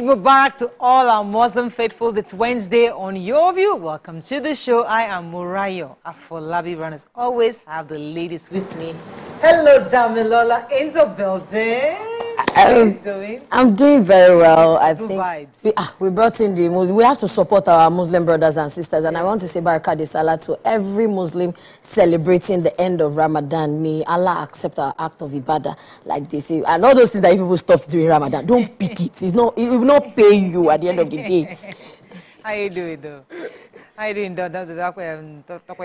Eid Mubarak to all our Muslim faithfuls. It's Wednesday on Your View. Welcome to the show. I am Murayo Afolabi Run. As always, have the ladies with me. Hello, Damilola in the building. Are doing? I'm doing very well. I Good think vibes. We, ah, we brought in the Muslim. We have to support our Muslim brothers and sisters, and I want to say Barka da Sallah to every Muslim celebrating the end of Ramadan. May Allah accept our act of ibadah like this. And all those things that people stop doing Ramadan, don't pick it. It's not. It will not pay you at the end of the day. How you doing, though? How you doing, Doc- Dr. Dakwe?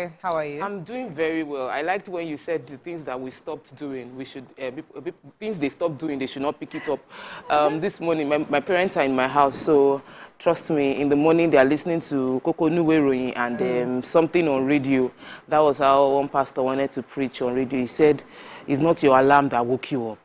Um, How are you? I'm doing very well. I liked when you said the things that we stopped doing. We should uh, things they stopped doing. They should not pick it up. Um, this morning, my, my parents are in my house, so trust me. In the morning, they are listening to Koko Nuweroyin and um, something on radio. That was how one pastor wanted to preach on radio. He said, "It's not your alarm that woke you up.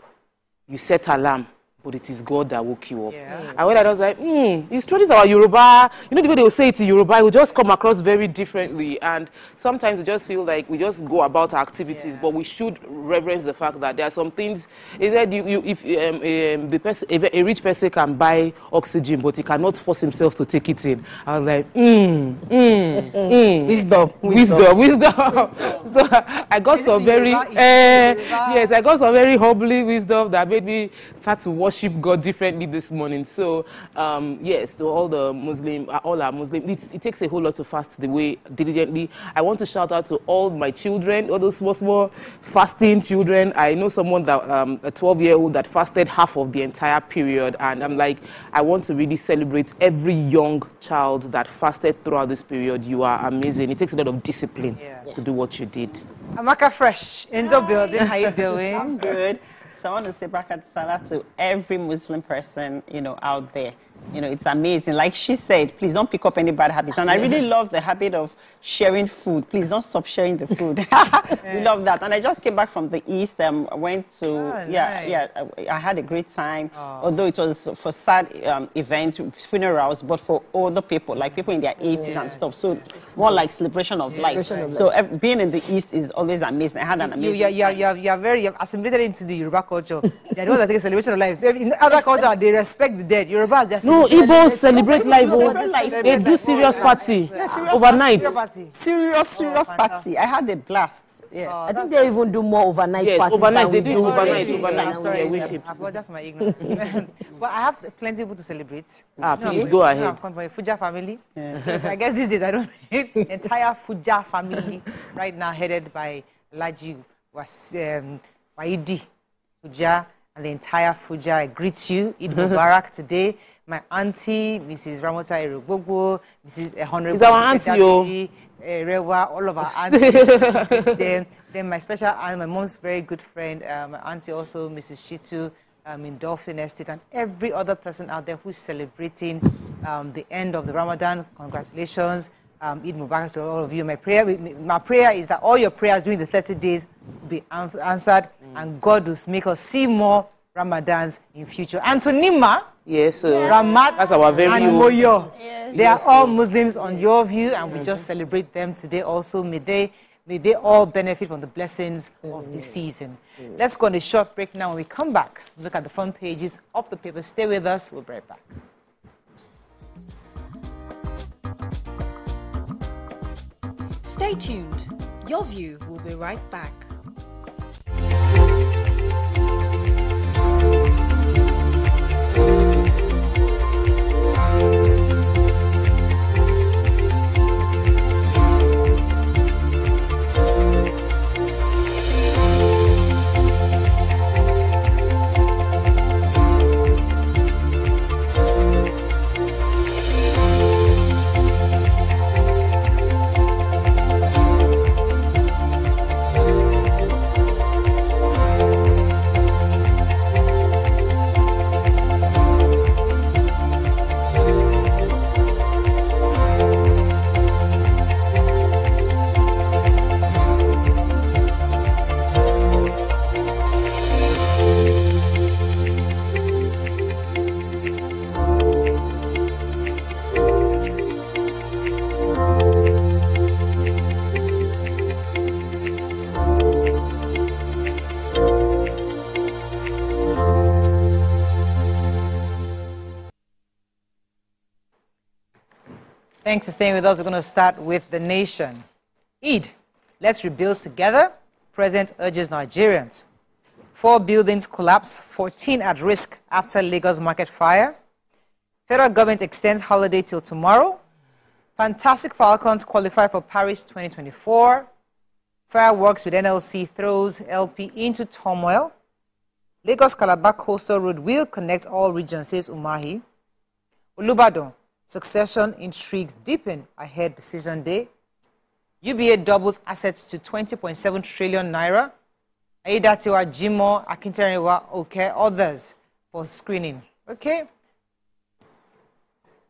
You set alarm." But it is God that woke you up. Yeah. And when I was like, hmm, it's true, this is our Yoruba. You know the way they will say it in Yoruba, it will just come across very differently. And sometimes we just feel like we just go about our activities, Yeah. but we should reverence the fact that there are some things. Is that you, you, if um, um, the person, a, a rich person can buy oxygen, but he cannot force himself to take it in. I was like, hmm, hmm, hmm. Wisdom. Wisdom, wisdom. so I got Is it some very, uh, yes, I got some very humbling wisdom that made me start to worship God differently this morning. So, um, yes, to all the Muslim, uh, all our Muslim, it's, it takes a whole lot to fast the way diligently. I want to shout out to all my children, all those small, small fasting children. I know someone that, um, a 12 year old that fasted half of the entire period. And I'm like, I want to really celebrate every young child that fasted throughout this period. You are amazing. It takes a lot of discipline Yeah. to do what you did. Amaka Fresh in the building. How you doing? I'm good. So I want to say Barka da Sallah to every Muslim person, you know, out there. You know, it's amazing. Like she said, please don't pick up any bad habits. And I really love the habit of sharing food. Please don't stop sharing the food. we love that. And I just came back from the East. Um, I went to, Oh, yeah, nice. yeah, I, I had a great time. Although it was for sad um, events, funerals, but for older people, like people in their 80s and stuff. So it's more like celebration of life. Celebration of so ev- being in the East is always amazing. I had an You, amazing you, you, are- you, are- you are very you assimilated into the Yoruba culture. They are the ones that take a celebration of life. In other culture, they respect the dead. Yoruba, they No, Igbo celebrate life. oh. Life. They do serious party Yeah, overnight. Serious serious, serious party. I had a blast. Yeah. Oh, I think they even do more overnight Yes, parties overnight, they do do overnight, during overnight. the sorry, Yeah, I apologize for my ignorance. but I have plenty of people to celebrate. Ah, You know, please I'm- go you ahead. I'm come from a Fuja family. I guess these days I don't entire Fuja family right now headed by Laji was um, Waidi Fuja and the entire Fuja. I greet you. Eid Mubarak today. My auntie, Mrs. Ramota Erogbogbo, Mrs. Honorable It's our auntie, oh. Rewa, all of our aunties. then, then my special aunt, my mom's very good friend, uh, my auntie also, Mrs. Shitu, um, in Dolphin Estate, and every other person out there who's celebrating um, the end of the Ramadan. Congratulations. Um, Eid Mubarak to all of you. My prayer, my prayer is that all your prayers during the 30 days will be answered, and God will make us see more Ramadans in future. And to Nima, Yes, uh, Ramat That's our very and own. Moyo. They are all Muslims on your view, and we just celebrate them today also. May they, may they all benefit from the blessings of the season. Let's go on a short break now. When we come back, look at the front pages of the paper. Stay with us. We'll be right back. Stay tuned. Your view will be right back. Thanks for staying with us. We're going to start with the nation. Eid, let's rebuild together. President urges Nigerians. Four buildings collapse, 14 at risk after Lagos market fire. Federal government extends holiday till tomorrow. Fantastic Falcons qualify for Paris 2024. Fireworks with NLC throws LP into turmoil. Lagos Calabar Coastal Road will connect all regions, says Umahi. Olubadan, succession intrigues deepen ahead decision day. UBA doubles assets to 20.7 trillion naira. Aiyedatiwa, Jimo, Akinterinwa, okay, others for screening. Okay?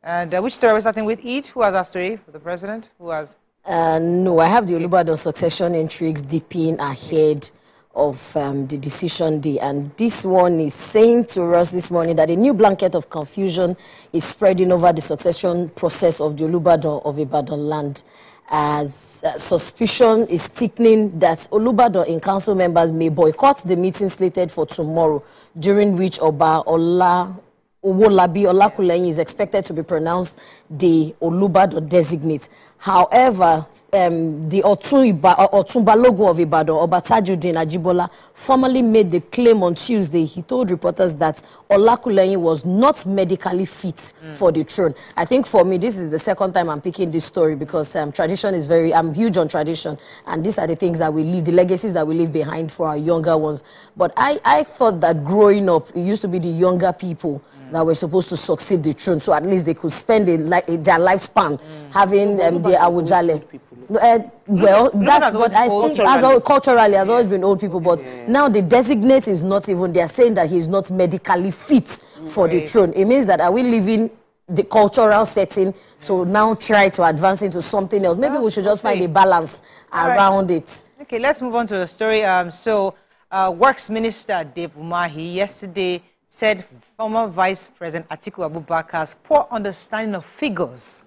And uh, which story are we starting with? Each who has a story for the president? Who has? Uh, no, I have the Olubadan succession intrigues deeping ahead of um, the decision day. And this one is saying to us this morning that a new blanket of confusion is spreading over the succession process of the Olubadan of Ibadan land as uh, suspicion is thickening that Olubadan in council members may boycott the meeting slated for tomorrow, during which Oba Ola Owolabi Olakulehin is expected to be pronounced the Olubadan designate. However, um, the Otun, Iba, Otun Balogun of Ibadan, Oba Tajudeen Ajibola, formally made the claim on Tuesday. He told reporters that Olakulehin was not medically fit mm. for the throne. I think for me, this is the second time I'm picking this story because um, tradition is very, I'm huge on tradition. And these are the things that we leave, the legacies that we leave behind for our younger ones. But I, I thought that growing up, it used to be the younger people that were supposed to succeed the throne, so at least they could spend a, their lifespan mm. having um, their awujale. Uh, well, that's what I think. As all, culturally, has yeah. always been old people, but yeah. now the designate is not even. They are saying that he's not medically fit for the throne. It means that are we living the cultural setting to now try to advance into something else? Maybe well, we should just find a balance all around right. it. Okay, let's move on to the story. Um, so, uh, Works Minister Dave Umahi yesterday said former Vice President Atiku Abubakar's poor understanding of figures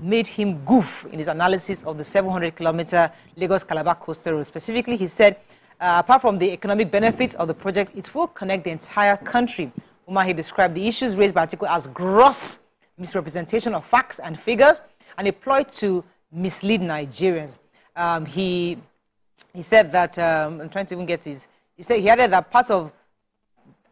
made him goof in his analysis of the 700 kilometer Lagos Calabar coastal road. Specifically, he said, uh, apart from the economic benefits of the project, it will connect the entire country. Umahi described the issues raised by Atiku as gross misrepresentation of facts and figures and a ploy to mislead Nigerians. Um, he, he said that, um, I'm trying to even get his, he said he added that part of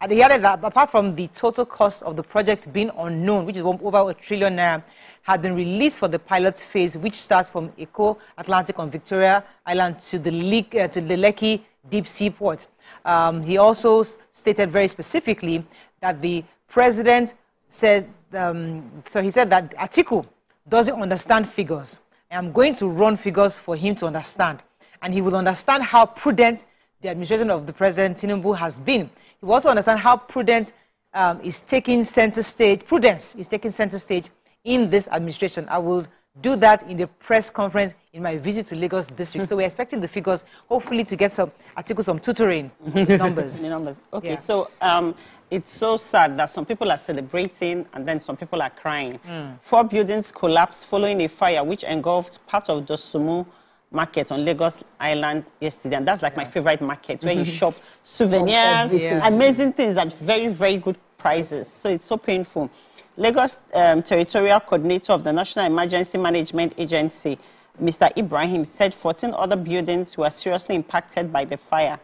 he added that apart from the total cost of the project being unknown, which is over a trillion naira, had been released for the pilot phase, which starts from Eko Atlantic on Victoria Island to the, Le- uh, to the Lekki Deep Seaport. Um, he also stated very specifically that the president says, um, so he said that Atiku doesn't understand figures. I'm going to run figures for him to understand. And he will understand how prudent the administration of the president Tinubu has been. He will also understand how prudent um, is taking center stage, prudence is taking center stage in this administration. I will do that in the press conference in my visit to Lagos this week. so we're expecting the figures, hopefully, to get some articles, some tutoring numbers. the numbers. Okay, yeah. so um, it's so sad that some people are celebrating and then some people are crying. Mm. Four buildings collapsed following a fire which engulfed part of the Sumu market on Lagos Island yesterday, and that's like yeah. my favorite market where you shop souvenirs, amazing things at very, very good prices. So it's so painful. Lagos um, Territorial Coordinator of the National Emergency Management Agency, Mr. Ibrahim, said 14 other buildings were seriously impacted by the fire.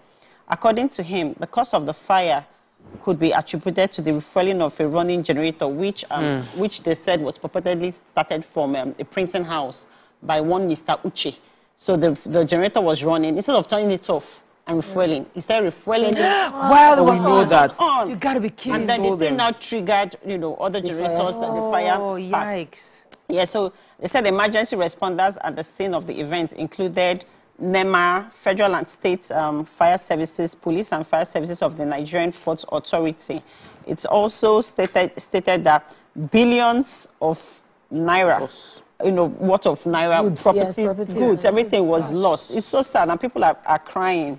According to him, the cause of the fire could be attributed to the refueling of a running generator, which, um, mm. which they said was purportedly started from um, a printing house by one Mr. Uche. So the, the generator was running. Instead of turning it off, and refueling. He started refueling it while it was know on. that. On. You gotta be kidding. And then the thing now triggered, you know, other the generators and the fire. Oh, yikes. Yeah, so they said emergency responders at the scene of the event included NEMA, federal and state um, fire services, police and fire services of the Nigerian Ports Authority. It's also stated, stated that billions of naira you know, what of naira goods, properties, yes, properties, goods, everything was lost. It's so sad, and people are, are crying.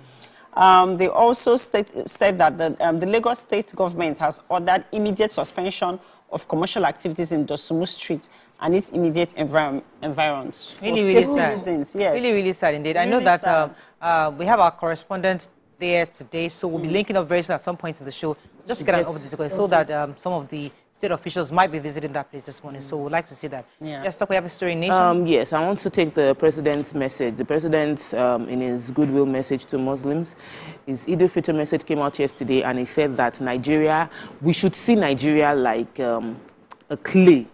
Um, they also state, said that the, um, the Lagos state government has ordered immediate suspension of commercial activities in Dosumu Street and its immediate environ environs. Really, really sad. Reasons, yes. Really, really sad indeed. Really I know that uh, uh, we have our correspondent there today, so we'll be mm. linking up very soon at some point in the show just to get an update so that um, some of the state officials might be visiting that place this morning. So we'd like to see that. Yeah. Yes, Doc, we have a story in Nation. Um, yes, I want to take the president's message. The president, um, in his goodwill message to Muslims, his Eid al-Fitr message came out yesterday, and he said that Nigeria, we should see Nigeria like um, a clay,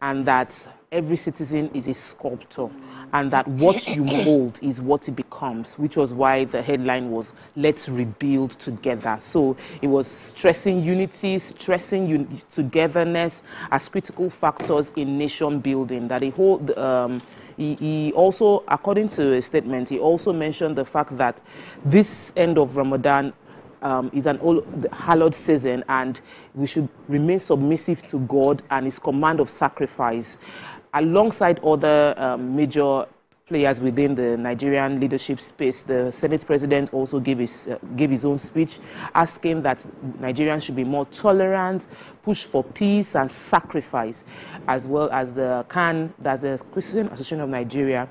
and that every citizen is a sculptor, and that what you mold is what it becomes, which was why the headline was "Let's rebuild together." So it was stressing unity, stressing un- togetherness as critical factors in nation building. That a whole um, he, he also, according to a statement, he also mentioned the fact that this end of Ramadan um, is an all hallowed season and we should remain submissive to God and his command of sacrifice alongside other um, major players within the Nigerian leadership space. The Senate president also gave his, uh, gave his own speech asking that Nigerians should be more tolerant, push for peace and sacrifice, as well as the CAN, that's the Christian Association of Nigeria,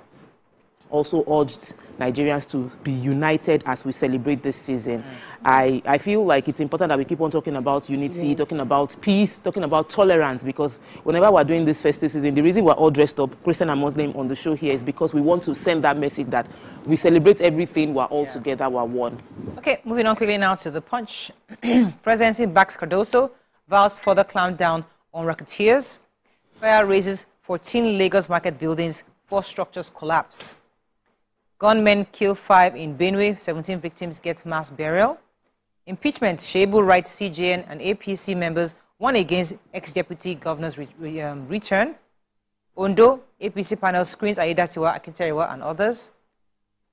also urged Nigerians to be united as we celebrate this season. I, I feel like it's important that we keep on talking about unity, talking about peace, talking about tolerance, because whenever we're doing this festive season, the reason we're all dressed up, Christian and Muslim, on the show here is because we want to send that message that we celebrate everything, we're all together, we're one. Okay, moving on quickly now to the punch. Presidency backs Cardoso, vows further clampdown on racketeers. Fire razes 14 Lagos market buildings, four structures collapse. Gunmen kill five in Benue, 17 victims get mass burial. Impeachment, Shaibu writes CJN and APC members won against ex-deputy governor's re- re- um, return. Ondo, APC panel screens Aiyedatiwa, Akinterinwa and others.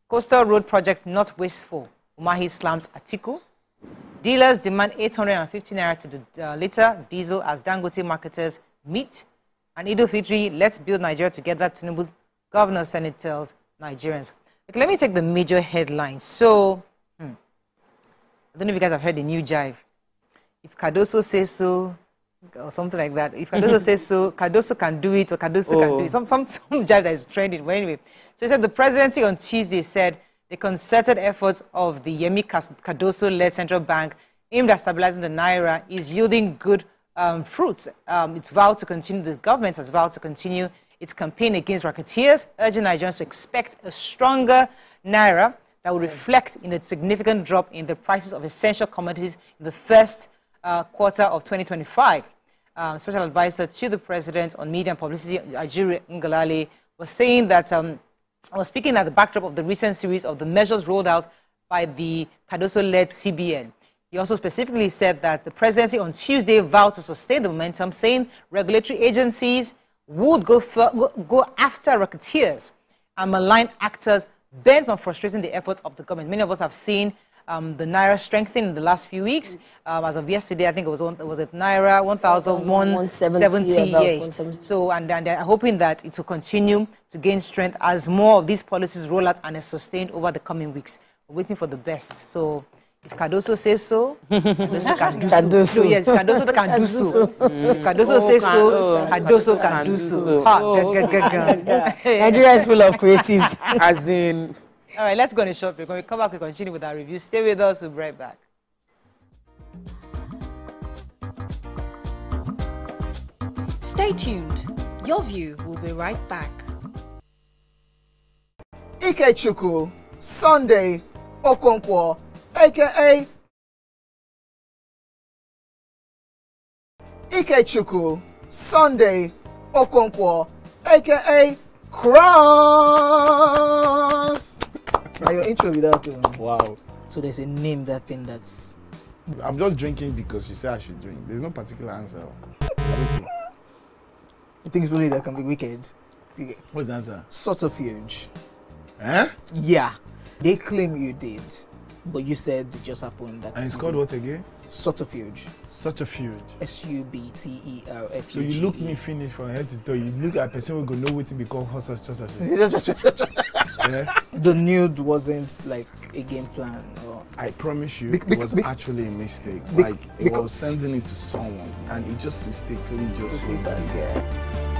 Coastal Road Project not wasteful. Umahi slams Atiku. Dealers demand 850 naira to the uh, liter diesel as Dangote marketers meet. And Ido Fitri, let's build Nigeria together. Tinubu Governor Senate tells Nigerians. Okay, let me take the major headlines. So, hmm, I don't know if you guys have heard the new jive. If Cardoso says so, or something like that. If Cardoso says so, Cardoso can do it, or Cardoso can do Oh. it. Some, some, some jive that is trending. Well, anyway, so he said the presidency on Tuesday said the concerted efforts of the Yemi Cardoso-led central bank aimed at stabilizing the naira is yielding good um, fruits. Um, it's vowed to continue. The government has vowed to continue its campaign against racketeers, urging Nigerians to expect a stronger naira that will reflect in a significant drop in the prices of essential commodities in the first uh, quarter of 2025. Um, special advisor to the president on media and publicity, Ajuri Ngelale, was saying that um, I was speaking at the backdrop of the recent series of the measures rolled out by the Cardoso-led CBN. He also specifically said that the presidency on Tuesday vowed to sustain the momentum, saying regulatory agencies would go, for, go, go after racketeers and malign actors bent on frustrating the efforts of the government. Many of us have seen um, the naira strengthen in the last few weeks. Um, as of yesterday, I think it was it was at naira 1,170. 170, yeah. So, and, and they're hoping that it will continue to gain strength as more of these policies roll out and are sustained over the coming weeks. We're waiting for the best. So, if Cardoso says so, Cardoso can do Can so. so. No, yes, Cardoso can do so. If Cardoso Oh, says can- so, oh, Cardoso can, can do do so. so. Oh. Ha, Oh. good, good, good, good. Nigeria is full of creatives. As in, All right, let's go on a short break. When we come back, we continue with our review. Stay with us. We'll be right back. Stay tuned. Your view will be right back. Ikechukwu Sunday Okonkwo, aka Ikechukwu Sunday Okonkwo, aka Cross. Now your intro without um, Wow. so there's a name that thing that's I'm just drinking because you say I should drink. There's no particular answer. I think it's only that can be wicked. What's the answer? Subterfuge. Eh? Yeah, they claim you did, but you said it just happened. That And it's called what again? Subterfuge. Such a fuge. S U B T E R F So you look me finish from head to toe. You look at a person who go know what to become hot such such such. Yeah? the nude wasn't like a game plan. Or, I promise you, Bec- it was bec- actually a mistake. bec- like it was sending it to someone, and it just mistakenly just went back. yeah.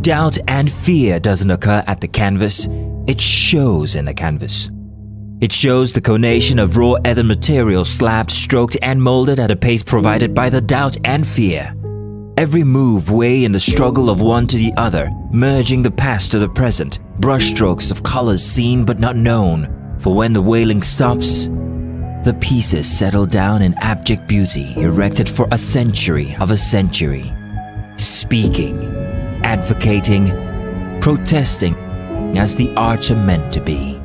Doubt and fear doesn't occur at the canvas, it shows in the canvas. It shows the conation of raw ether material slabbed, stroked, and molded at a pace provided by the doubt and fear. Every move way in the struggle of one to the other, merging the past to the present, brushstrokes of colors seen but not known. For when the wailing stops, the pieces settle down in abject beauty erected for a century of a century. Speaking, advocating, protesting as the arts are meant to be.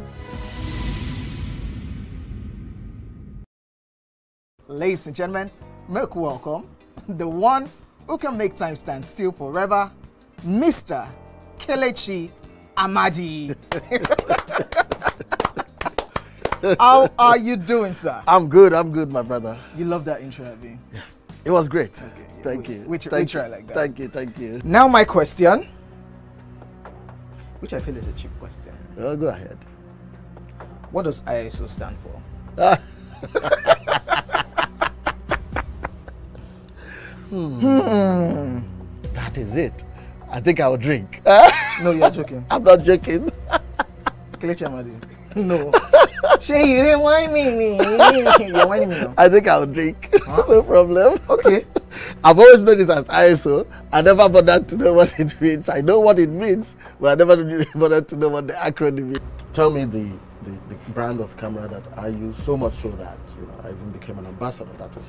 Ladies and gentlemen, make welcome the one who can make time stand still forever, Mr. Kelechi Amadi. How are you doing, sir? I'm good. I'm good, my brother. You love that intro, Abi. It was great. Okay, yeah, Thank we- you. we tr- we thank try you. like that. Thank you. Thank you. Now my question, which I feel is a cheap question. Oh, go ahead. What does ISO stand for? Hmm. That is it. I think I'll drink. No, you're joking. I'm not joking. Kelechi Amadi. No. Shay, you didn't whine me. me. You're whining me now. I think I'll drink. no problem. Okay. I've always known it as ISO. I never bothered to know what it means. I know what it means, but I never bothered to know what the acronym is. Tell me the, the, the brand of camera that I use so much so that you know I even became an ambassador. That is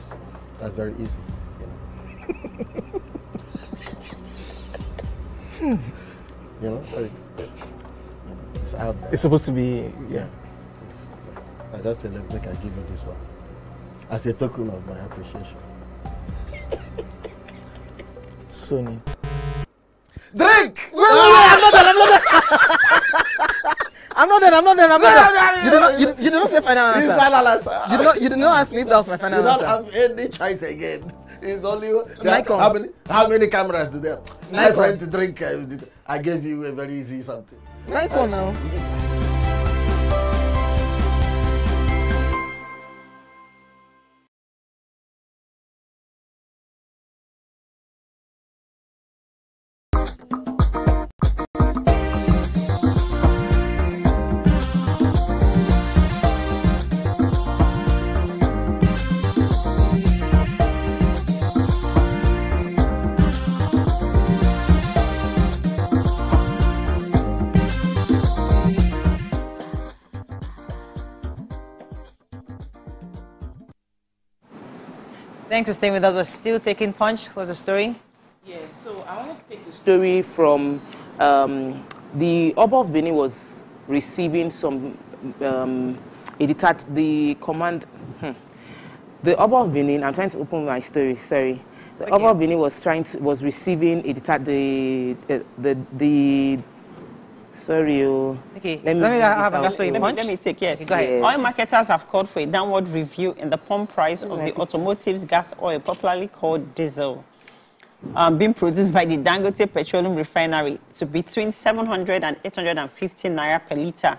that's very easy. You know. you know, very, you know, it's out there. It's supposed to be, Yeah. I just said, let me I give you this one. As a token of my appreciation. Sony. Drink! I'm not done. I'm not done. I'm not done. I'm not done. You did not. You, you did not say final answer. final answer. You did not. You did not ask me if that was my final You don't answer. have any choice again. It's only Nikon. How many, how many cameras do they have? My Nikon. friend to drink. uh, I gave you a very easy something. Nikon now. Thanks for staying with us. We're still taking punch. What's the story? Yes, so I wanted to take the story from um, the Oba of Benin was receiving some um, editat the command. Hmm. The Oba of Benin. I'm trying to open my story. Sorry. The Oba of Benin was trying to was receiving editat the uh, the the. Sorry, oh. Okay, Let me let me have another story. Let me, let me take yes. Okay, go ahead. Yes. Oil marketers have called for a downward review in the pump price of the automotive's gas oil, popularly called diesel, um, being produced by the Dangote Petroleum Refinery to between 700 and 850 naira per liter,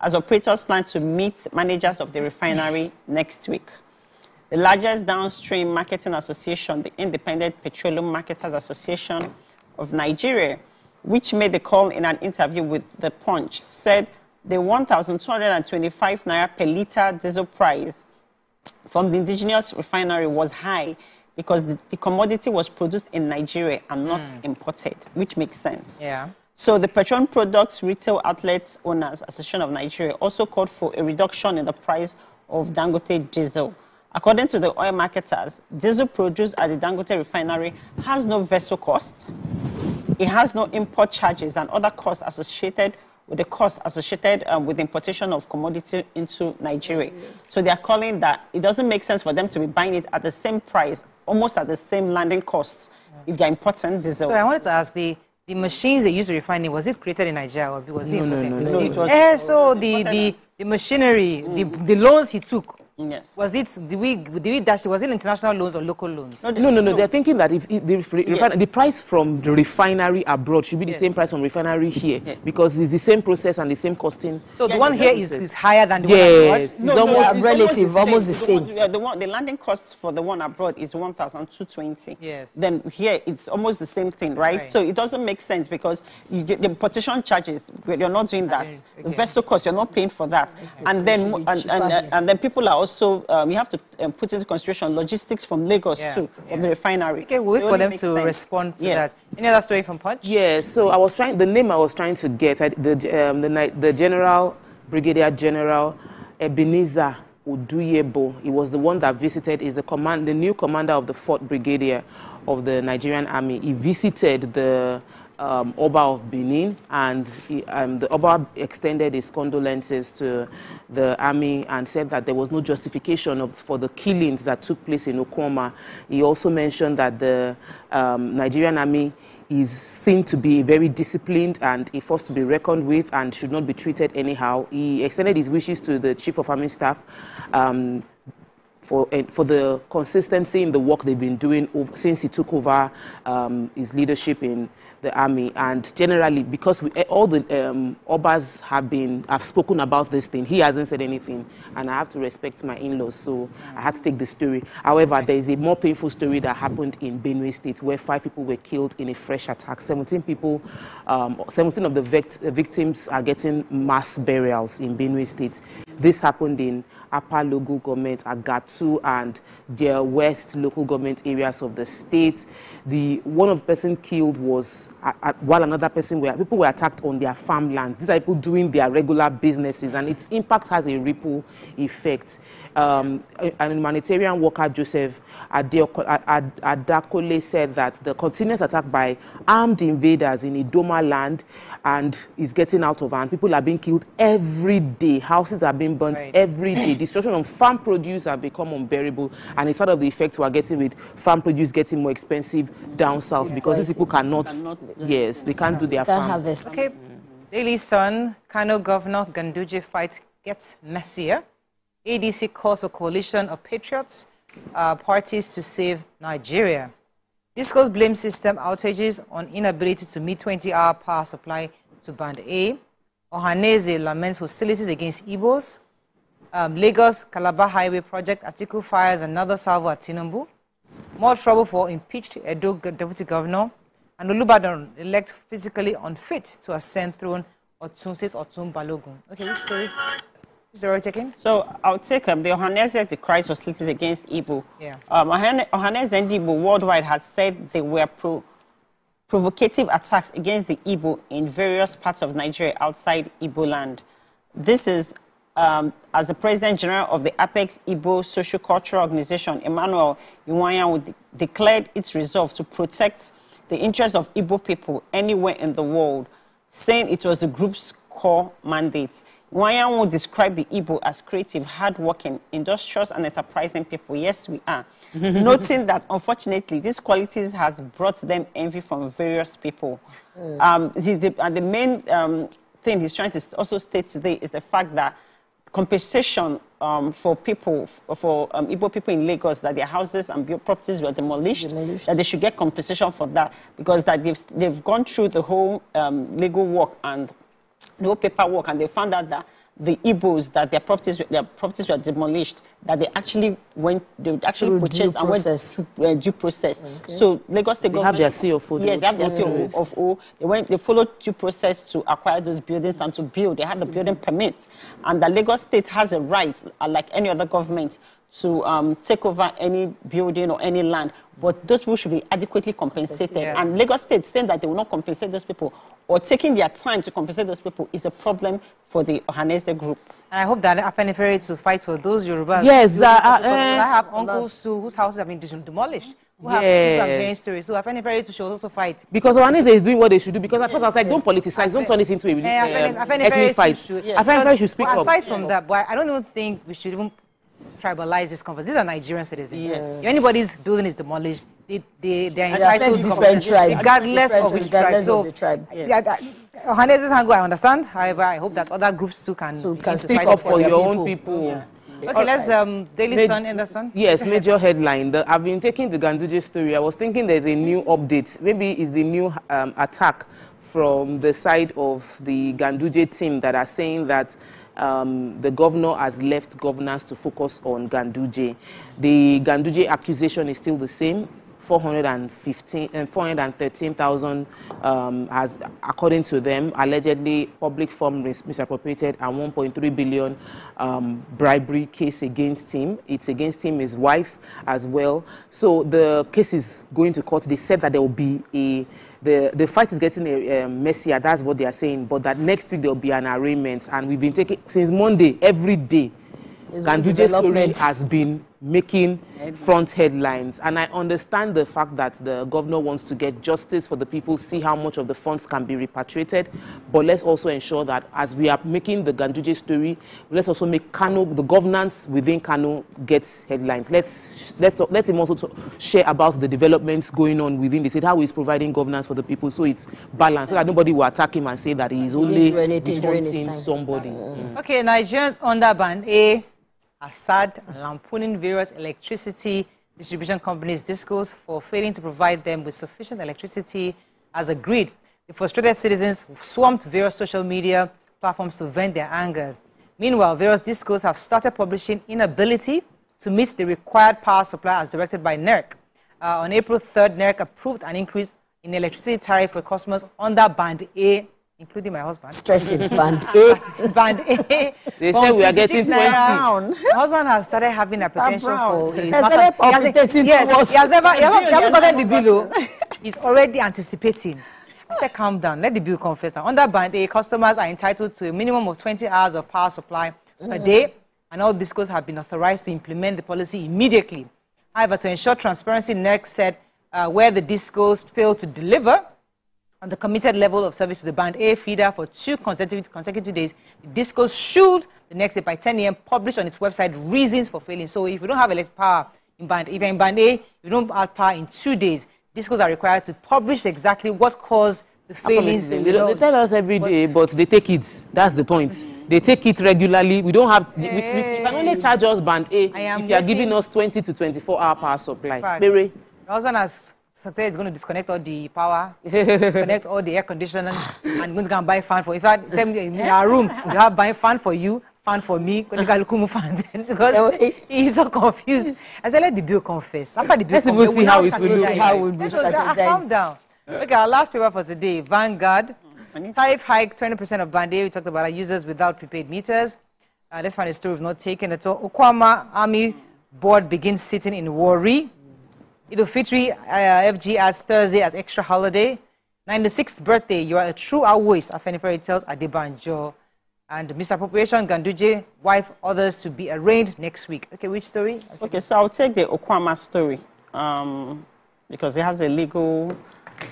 as operators plan to meet managers of the refinery next week. The largest downstream marketing association, the Independent Petroleum Marketers Association of Nigeria, which made the call in an interview with The Punch, said the 1,225 naira per liter diesel price from the indigenous refinery was high because the, the commodity was produced in Nigeria and not hmm. imported, which makes sense. Yeah. So the Petroleum Products Retail Outlets Owners Association of Nigeria also called for a reduction in the price of Dangote diesel. According to the oil marketers, diesel produced at the Dangote refinery has no vessel cost. It has no import charges and other costs associated with the costs associated um, with the importation of commodity into Nigeria. So they are calling that it doesn't make sense for them to be buying it at the same price, almost at the same landing costs, if they're importing diesel. So I wanted to ask the the machines they used to refine it, was it created in Nigeria or was it No, no, imported? no, no, it was- Eh, so the, the, the machinery, the, the loans he took Yes. Was it, did we, did we dash, was it international loans or local loans? No, no, no. They're thinking that if, if the, refin- Yes. the price from the refinery abroad should be the Yes. same price from refinery here Yes. because it's the same process and the same costing. So the one it's here is, higher than the one abroad? Yes, it's almost it's relative, almost the same. one- yeah, the one, the landing cost for the one abroad is 1,220. Yes. Then here it's almost the same thing, right? Right. So it doesn't make sense because you the importation charges, you're not doing that. mean, The okay. vessel cost, you're not paying for that. And then, should be and, and, uh, and then people are also, um, you have to um, put into consideration logistics from Lagos Yeah, too, from yeah. the refinery. Okay, we'll wait for them to sense. respond to Yes. that. Any other story from Punch? Yeah, so I was trying, the name I was trying to get, I, the, um, the, the General, Brigadier General Ebenezer Uduyebo, he was the one that visited, is the, command, the new commander of the 4th Brigadier of the Nigerian Army. He visited the um, Oba of Benin and he, um, the Oba extended his condolences to the army and said that there was no justification of, for the killings that took place in Okuama. He also mentioned that the um, Nigerian army is seen to be very disciplined and a force to be reckoned with and should not be treated anyhow. He extended his wishes to the Chief of Army Staff um, for, eh, for the consistency in the work they've been doing since he took over um, his leadership in the army. And generally because we, eh, all the um, obas have been have spoken about this thing he hasn't said anything. And i have to respect my in-laws so i had to take the story. However there is a more painful story that happened in benue state where five people were killed in a fresh attack. 17 people um, 17 of the vict- uh, victims are getting mass burials in benue state. This happened in Apa local government, Agatu, and their west local government areas of the state. The one of the person killed was while another person were people were attacked on their farmland. These are people doing their regular businesses, and its impact has a ripple effect. Um, an humanitarian worker, Joseph Adakole, said that the continuous attack by armed invaders in Idoma land and is getting out of hand. People are being killed every day. Houses are being burnt Right. every day. Destruction of farm produce have become unbearable, and it's part of the effect we are getting with farm produce getting more expensive down south because these people cannot. Cannot- yes, they can't do their Can't farm. harvest. Okay. Mm-hmm. Daily Sun, Kano Governor Ganduje fight gets messier. ADC calls for coalition of patriots, uh, parties to save Nigeria. Disco's blame system outages on inability to meet 20-hour power supply to Band A. Ohaneze laments hostilities against Igbos. Um, Lagos Calabar Highway Project, Atiku fires another salvo at Tinubu. More trouble for impeached Edo deputy governor. And Olubadan elect physically unfit to ascend throne. Otun says Otun Balogun. Okay, which story? Which story are we taking? So I'll take um, the Ohanaeze the was hostilities against Igbo. Yeah. Um, Ohane- Ohanaeze and Igbo worldwide has said they were pro- provocative attacks against the Igbo in various parts of Nigeria outside Igbo land. This is um, as the President General of the Apex Igbo Social Cultural Organization, Emmanuel Iwuanyanwu, declared its resolve to protect the interests of Igbo people anywhere in the world, saying it was the group's core mandate. Iwuanyanwu described the Igbo as creative, hardworking, industrious, and enterprising people. Yes, we are. Noting that, unfortunately, these qualities has brought them envy from various people. Um, he, the, and the main um, thing he's trying to also state today is the fact that compensation um, for people, for um, Igbo people in Lagos, that their houses and properties were demolished, Demolished. that they should get compensation for that because that they've, they've gone through the whole um, legal work and whole paperwork and they found out that the Igbos that their properties their properties were demolished that they actually went they actually Through purchased and went process. through uh, due process. So Lagos State They have government their CFO, Yes, they have their will CO of O. They went they followed due process to acquire those buildings and to build. They had the building permit, and the Lagos State has a right, uh, like any other government, to um, take over any building or any land. But those people should be adequately compensated. Yeah. And Lagos State saying that they will not compensate those people or taking their time to compensate those people is a problem for the Ohanaeze group. And I hope that Afenifere to fight for those Yorubas. Yes, Those- uh, uh, I uh, have uncles too whose houses have been demolished. Who have people I'm Yes. hearing stories. So Afenifere to should also fight. Because Ohaneze is doing what they should do. Because at first I was like, don't politicize, don't turn this into a uh, Afeni- ethnic fight. should- Afenifere should speak but up. Aside from that, but I don't even think we should even tribalize this conference. These are Nigerian citizens. Yes. If anybody's building is demolished, they, they, they're entitled to different tribes. regardless Different- of which regardless tribe. of the tribe. yeah, that, Ohanaeze's angle, I understand. However, I hope that other groups too can, So can speak up for their your own people. people. Okay, let's um, Daily Maj- Sun, Anderson. Yes, major headline. The, I've been taking the Ganduje story. I was thinking there's a new update. Maybe it's the new um, attack from the side of the Ganduje team that are saying that um, the governor has left governance to focus on Ganduje. The Ganduje accusation is still the same. 415 and 413,000 um, has, according to them, allegedly public funds misappropriated and 1.3 billion um, bribery case against him. It's against him, his wife as well. So the case is going to court. They said that there will be a the, the fight is getting uh, um, messier. That's what they are saying. But that next week there will be an arraignment, and we've been taking since Monday every day. Ganduje's story has been making front headlines. And I understand the fact that the governor wants to get justice for the people, see how much of the funds can be repatriated. But let's also ensure that as we are making the Ganduje story, let's also make Kano, the governance within Kano gets headlines. Let's, let's, let him also to share about the developments going on within the state, how he's providing governance for the people so it's balanced, so that nobody will attack him and say that he's only do anything during his defrauding time. somebody. Mm. Okay, Nigerians under ban A are sad and lampooning various electricity distribution companies' discos for failing to provide them with sufficient electricity as agreed. The frustrated citizens swamped various social media platforms to vent their anger. Meanwhile, various discos have started publishing inability to meet the required power supply as directed by NERC. Uh, on April 3rd, NERC approved an increase in electricity tariff for customers under band A, including my husband. Stressing band A. band A. They from say we are getting 20. naira. My husband has started having a Brown. for his Has master- he has- palpitating yes, He has never, he hasn't, he hasn't gotten the bill. He's already anticipating. I said, calm down. Let the bill come first. Now, Under band A, customers are entitled to a minimum of 20 hours of power supply per day, and all discos have been authorized to implement the policy immediately. However, to ensure transparency, NERC said uh, where the discos fail to deliver, on the committed level of service to the band A feeder for two consecutive, consecutive days, the discos should, the next day by 10 a.m., publish on its website reasons for failing. So if you don't have electric power in band, if you're in band A, you don't have power in two days, discos are required to publish exactly what caused the failings. They, they tell us every day, but they take it. That's the point. Mm. They take it regularly. We don't have. We, we, you can only charge us band A if you are waiting- giving us 20 to 24 hour power supply. Bere, My husband has said he's going to disconnect all the power, disconnect all the air conditioning, and going to go and buy fan for. In fact, tell me in our room, we have buying fan for you, fan for me, Lukumu fan, because he's so confused. I said, let the bill confess. first. After the bill Let's come, even then see how it will strategize. look. How it will Let's just- ah, strategize. Calm down. Okay, our last paper for today, Vanguard. Tariff hike, 20% of band A. We talked about our users without prepaid meters. Uh, let's find a story we've not taken at all. Okuama Army Board begins sitting in Warri. Idul Fitri, uh, FG adds Thursday as extra holiday. 96th birthday, you are a true Awoist, Afenifere tells Adebanjo. And misappropriation, Ganduje, wife, others to be arraigned next week. Okay, which story? Okay, so I'll take the Okuama story um, because it has a legal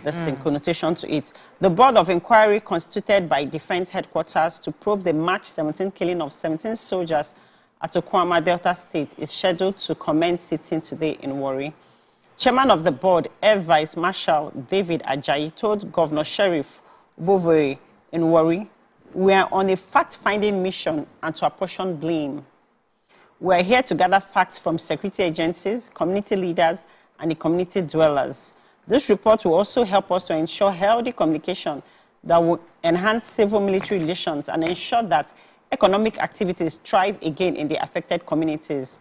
distinct connotation to it. The Board of Inquiry constituted by Defense Headquarters to probe the March 17 killing of 17 soldiers at Okuama, Delta State is scheduled to commence sitting today in Warri. Chairman of the board, Air Vice Marshal David Ajayi, told Governor Sheriff Oborevwori in Warri, we are on a fact-finding mission and to apportion blame. We're here to gather facts from security agencies, community leaders, and the community dwellers. This report will also help us to ensure healthy communication that will enhance civil military relations and ensure that economic activities thrive again in the affected communities.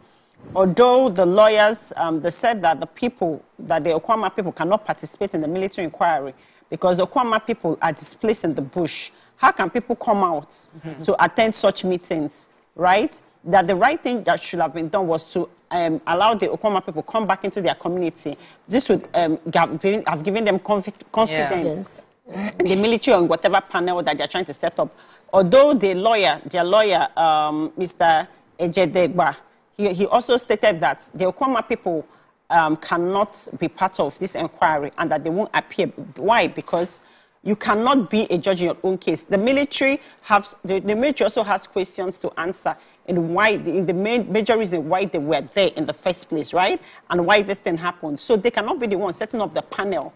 Although the lawyers um, they said that the people, that the Okuama people cannot participate in the military inquiry because the Okuama people are displaced in the bush. How can people come out to attend such meetings, right? That the right thing that should have been done was to um, allow the Okuama people come back into their community. This would um, have, given, them confi- confidence in the military on whatever panel that they're trying to set up. Although the lawyer, their lawyer, um, Mr. Ejedegba, he, he also stated that the Okuama people um, cannot be part of this inquiry and that they won't appear. Why? Because you cannot be a judge in your own case. The military have the, the military also has questions to answer in why the, in the main major reason why they were there in the first place, right? And why this thing happened. So they cannot be the one setting up the panel.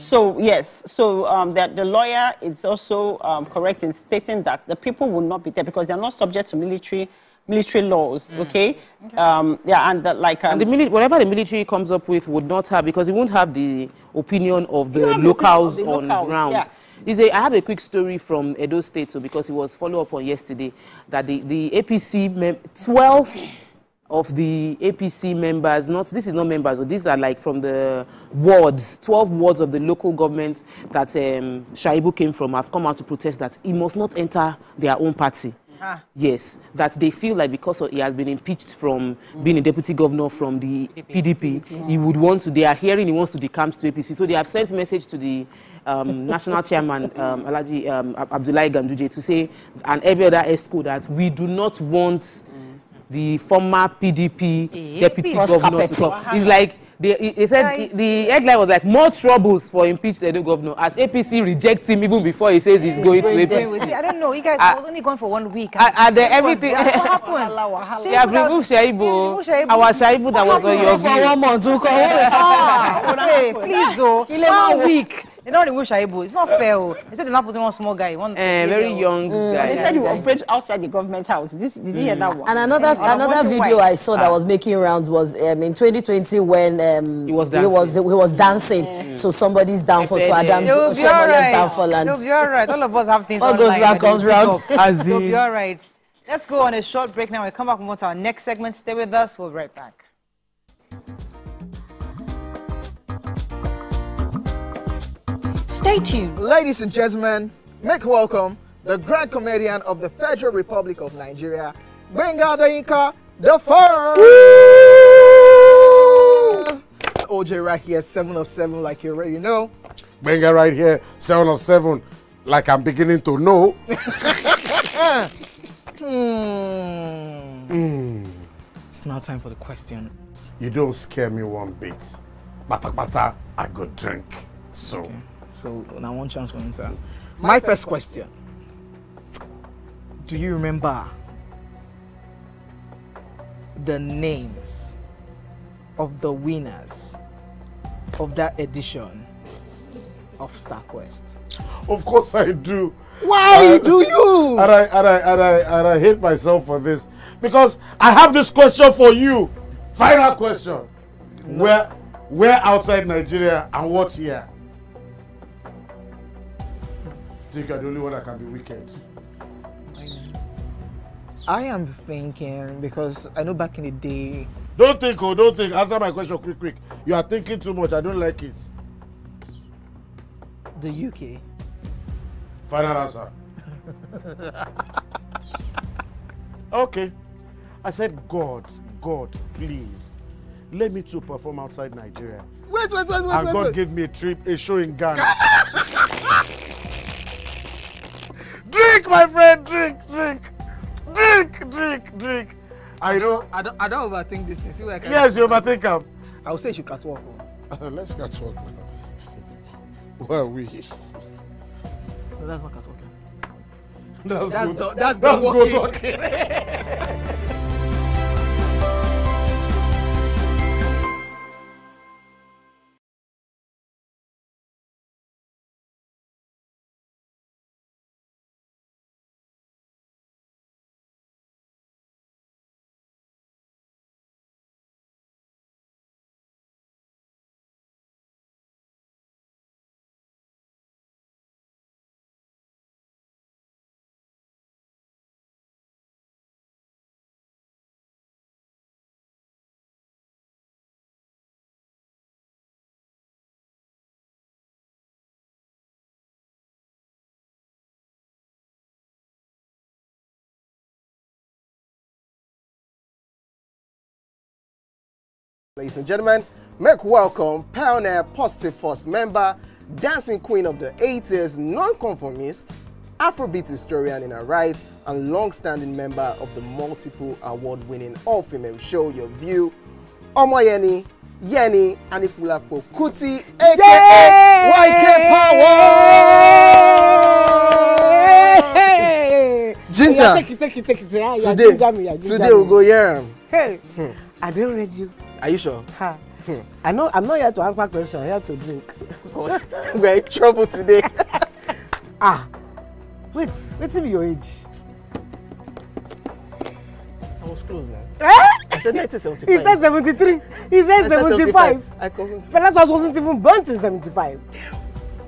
So yes, so um, the, the lawyer is also um, correct in stating that the people will not be there because they are not subject to military military laws. Okay, um, yeah, and that, like um, And the whatever the military comes up with would not have because it won't have the opinion of the have the locals on locals, ground. yeah. A, I have a quick story from Edo State, so because it was follow up on yesterday, that the, the APC, mem- 12 of the APC members, not this is not members, but these are like from the wards, 12 wards of the local government that um, Shaibu came from have come out to protest that he must not enter their own party. Ah. Yes, that they feel like because of, he has been impeached from being a deputy governor from the PDP, he would want to, they are hearing he wants to decamp to APC. So they have sent message to the um, national chairman, um, Alhaji um, Abdullahi Ganduje, to say, and every other ESCO, that we do not want the former PDP deputy governor to come. It's like, they, he he said, Guys. the headline was like, more troubles for impeached Edo governor, as APC rejects him even before he says he's going to APC. I don't know. You guys, Ah. I was only gone for one week. Ah, ah, then What was everything-? What happened? They have removed Shaibu, our Shaibu that was on your for one month. Ah, please, oh, one week. They don't remove Shaibu. It's not fair. Oh. They said they're not putting one small guy. One Eh, very young guy. they said you operate outside the government house. This, did you hear that one? And another I another wondering video why. I saw that was making rounds was um, in 2020 when um, He was he was dancing. he was dancing. So somebody's downfall to Pepe Adam, They'll be all somebody's right. downfall, They'll be all right. All of us have things All online goes round comes round. pick up. As They'll be all right. Let's go on a short break now. We come back and go to our next segment. Stay with us. We'll be right back. Stay tuned. Ladies and gentlemen, make welcome the grand comedian of the Federal Republic of Nigeria, Benga Dainka the first. OJ right here, 7 of 7, like you already know. Benga right here, seven of seven, like I'm beginning to know. Hmm. It's now time for the question. You don't scare me one bit. Bata bata, I go drink. So, So now one chance for enter. My first question. Do you remember the names of the winners of that edition of StarQuest? of course I do. Why Uh, do you? And I and I and I and I hate myself for this because I have this question for you. Final question. Where where outside Nigeria and what year? Think you're the only one that can be wicked. I am thinking because I know back in the day, Don't think, oh, don't think. Answer my question quick, quick. You are thinking too much. I don't like it. the UK. Final answer. okay. I said, God, God, please, let me to perform outside Nigeria. Wait, wait, wait, wait, and wait. God wait. gave me a trip, a show in Ghana. drink, my friend, drink, drink, drink, drink, drink. I know. I don't, I don't overthink this thing. See where I can. Yes, you overthink him. I would say you should catwalk. oh. Let's get talk now. Where are we? No, that's not catwalking. That's, That's good. the- that's that's good walking. talking. Ladies and gentlemen, make welcome pioneer positive force member, dancing queen of the 80s, non-conformist, Afrobeat historian in her right, and long-standing member of the multiple award-winning all-female show Your View, Omoyeni, Yeni, Anikulapo Kuti, aka YK Power! Ginger, Yeah, take it, take it, take it. Yeah, today, ginger me, yeah, ginger today we me. go him. Hey, hmm. I didn't read you. Are you sure? Ha. I know. I'm not here to answer questions. I'm here to drink. We're in trouble today. ah, wait. Wait till your age. close now. Eh? I said 1975. He said 73. He said I said 75. I confirm. Fella's wasn't even burnt in 75.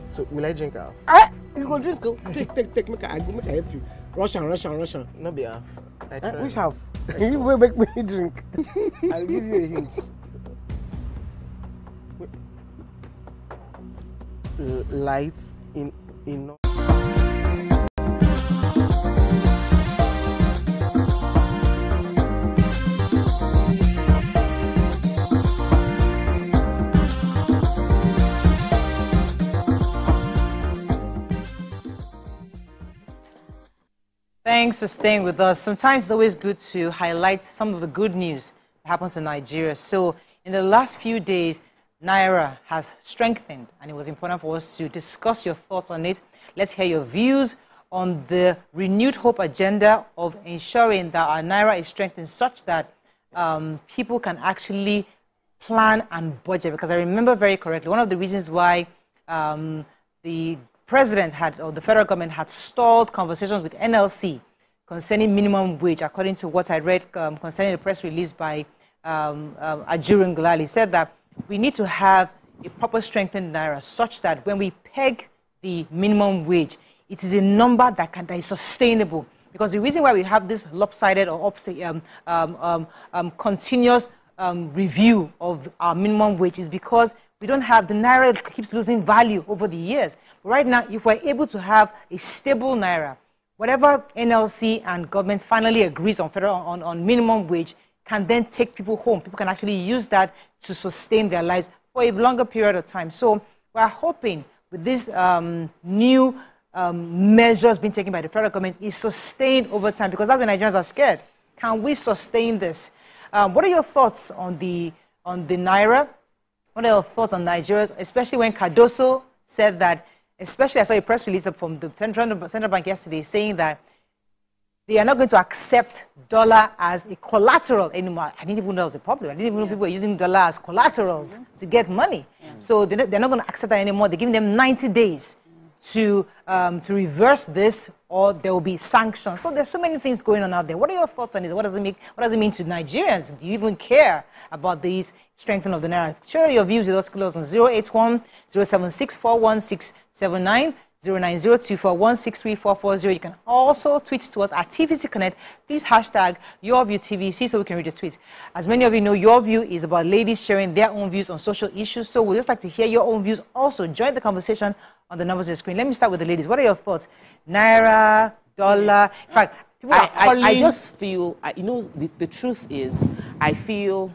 So will I drink half? Eh? You go drink. oh. Take, take, take. Make I, I go make I help you. Russian, Russian, Russian. Not be half. I Eh, try. which half? you will make me drink. I'll give you a hint. L- light in in. Thanks for staying with us. Sometimes it's always good to highlight some of the good news that happens in Nigeria. So, in the last few days, Naira has strengthened, and it was important for us to discuss your thoughts on it. Let's hear your views on the renewed hope agenda of ensuring that our Naira is strengthened such that um, people can actually plan and budget. Because I remember very correctly, one of the reasons why um, the president had, or the federal government had stalled conversations with NLC concerning minimum wage, according to what I read um, concerning the press release by um, um, Ajuri Ngelale. He said that we need to have a proper strengthened naira such that when we peg the minimum wage, it is a number that, can, that is sustainable. Because the reason why we have this lopsided or um, um, um, um, continuous review of our minimum wage is because we don't have the naira keeps losing value over the years. Right now, if we're able to have a stable naira, whatever NLC and government finally agrees on federal on, on minimum wage can then take people home. People can actually use that to sustain their lives for a longer period of time. So we're hoping with these um, new um, measures being taken by the federal government is sustained over time because that's when Nigerians are scared. Can we sustain this? Um, what are your thoughts on the on the naira? What are your thoughts on Nigeria, especially when Cardoso said that? Especially, I saw a press release from the central bank yesterday saying that they are not going to accept dollar as a collateral anymore. I didn't even know it was a problem. I didn't even know people were using dollar as collaterals to get money. So they're not, they're not going to accept that anymore. They're giving them 90 days to, um, to reverse this or there will be sanctions. So there's so many things going on out there. What are your thoughts on it? What does it, make, what does it mean to Nigerians? Do you even care about these strengthening of the naira? Share your views with us close on 081 07641 090241634440. You can also tweet to us at TVC Connect. Please hashtag YourViewTVC so we can read your tweet. As many of you know, Your View is about ladies sharing their own views on social issues. So we'd just like to hear your own views. Also, join the conversation on the numbers on the screen. Let me start with the ladies. What are your thoughts? Naira, dollar. In fact, people I, are calling. I, I just feel, you know, the, the truth is, I feel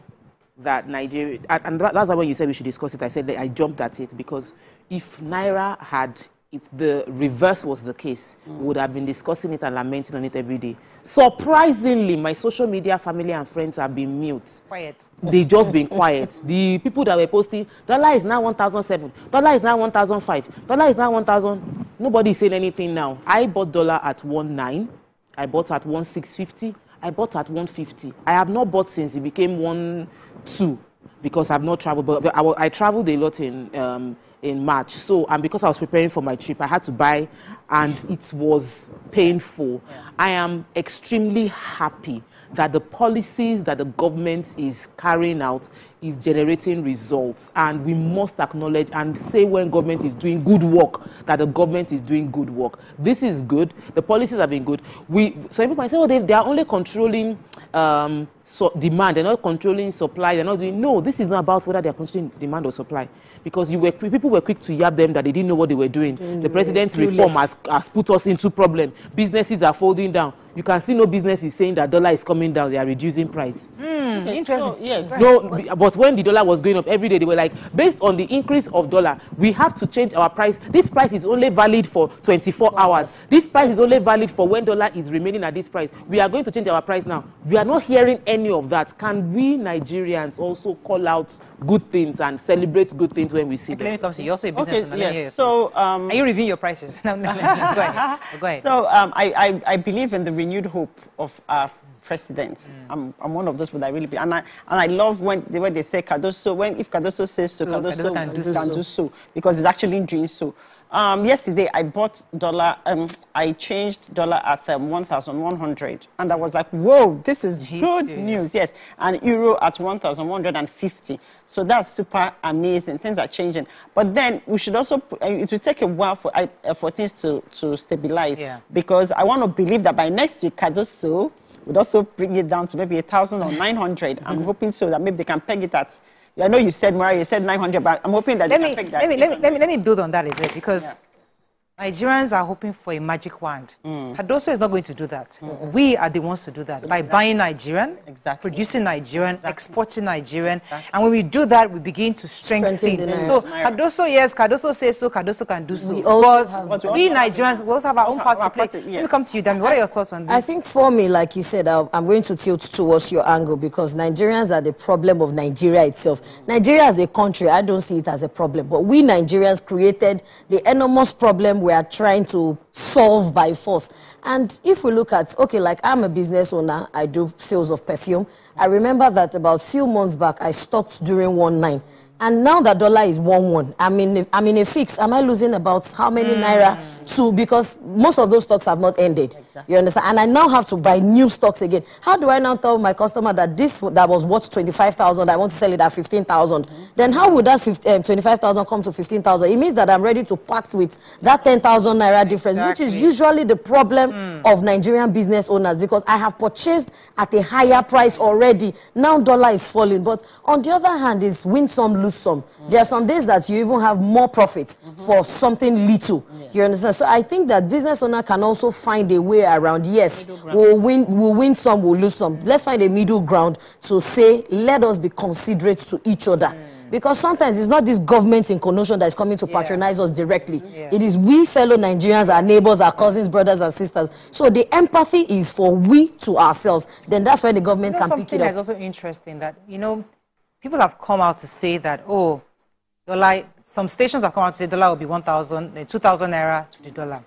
that Nigeria, and, and that- that's why when you said we should discuss it, I said that I jumped at it because if Naira had, if the reverse was the case, we would have been discussing it and lamenting on it every day. Surprisingly, my social media family and friends have been mute. Quiet. They just been quiet. The people that were posting, dollar is now 1,007, dollar is now 1,005, dollar is now 1,000. Nobody is saying anything now. I bought dollar at 1.9, I bought at 1,650, I bought at 150. I have not bought since it became 1.2 because I've not traveled. But I, I traveled a lot in um, in March. So and because I was preparing for my trip, I had to buy, and it was painful. I am extremely happy that the policies that the government is carrying out is generating results and we must acknowledge and say when government is doing good work that the government is doing good work. This is good. The policies have been good. We some people might say oh they, they are only controlling um, so demand. They're not controlling supply. They're not doing no this is not about whether they're controlling demand or supply. Because you were people were quick to yab them that they didn't know what they were doing. The president's reform has, has put us into problem. Businesses are folding down you can see no business is saying that dollar is coming down they are reducing price Hmm, interesting. yes. no, but when the dollar was going up every day, they were like, based on the increase of dollar, we have to change our price. This price is only valid for 24 hours. This price is only valid for when dollar is remaining at this price. We are going to change our price now. We are not hearing any of that. Can we Nigerians also call out good things and celebrate good things when we see Okay, let them? me come to you. Also a business Okay, owner. Let me hear your yes. So, um, Are you reviewing your prices? No, no, no. Go ahead. Go ahead. So um, I, I, I believe in the renewed hope of our president. I'm, I'm one of those people that really be, and I and I love when the way they say Cardoso. When if Cardoso says so, So, Cardoso, Cardoso can do can so. do so because it's actually doing so. Um, yesterday I bought dollar. Um, I changed dollar at um, 1,100, and I was like, "Whoa, this is good serious? news." Yes, and euro at 1,150. So that's super amazing. Things are changing, but then we should also. It will take a while for uh, for things to to stabilize. Yeah. Because I want to believe that by next week, Cardoso would also bring it down to maybe a thousand or 900. I'm hoping so that maybe they can peg it at. I know you said Mariah, you said 900, but I'm hoping that let they me, can peg that. let me, let me, let me, let me build on that a bit because Yeah. Nigerians are hoping for a magic wand. Mm. Cardoso is not going to do that. We are the ones to do that by buying Nigerian, Exactly. producing Nigerian, exporting Nigerian. And when we do that, we begin to strengthen. Strengthen so Naira. Cardoso, yes, Cardoso says so, Cardoso can do so. We also have- but But we we also have- Nigerians, we also have our own part to play. part to- Let me come to you, Dami. What are your thoughts on this? I think for me, like you said, I'm going to tilt towards your angle because Nigerians are the problem of Nigeria itself. Nigeria as a country, I don't see it as a problem, but we Nigerians created the enormous problem we are trying to solve by force. And if we look at, okay, like I'm a business owner, I do sales of perfume. I remember that about few months back, I stopped during one nine. And now that dollar is one one, I'm in a, I'm in a fix. Am I losing about how many hmm. naira to because most of those stocks have not ended. You understand? And I now have to buy new stocks again. How do I now tell my customer that this that was worth twenty five thousand, I want to sell it at fifteen mm-hmm. Then how would that 50, um, twenty five thousand come to fifteen thousand? It means that I'm ready to part with that ten thousand naira difference, which is usually the problem mm. of Nigerian business owners because I have purchased at a higher price already. Now dollar is falling. But on the other hand, it's win some, lose some. There are some days that you even have more profit mm-hmm. for something little. You understand? So I think that business owner can also find a way around. Yes, we'll win, we'll win some, we'll lose some. Let's find a middle ground to say, let us be considerate to each other. Mm. Because sometimes it's not this government in connotation that is coming to patronize us directly. Yeah. It is we fellow Nigerians, our neighbors, our cousins, brothers, and sisters. So the empathy is for we to ourselves. Then that's where the government You know, can pick up. something it that's also interesting that you know people have come out to say that oh dollar some stations have come out to say the dollar will be 1000 uh, 2000 naira to the dollar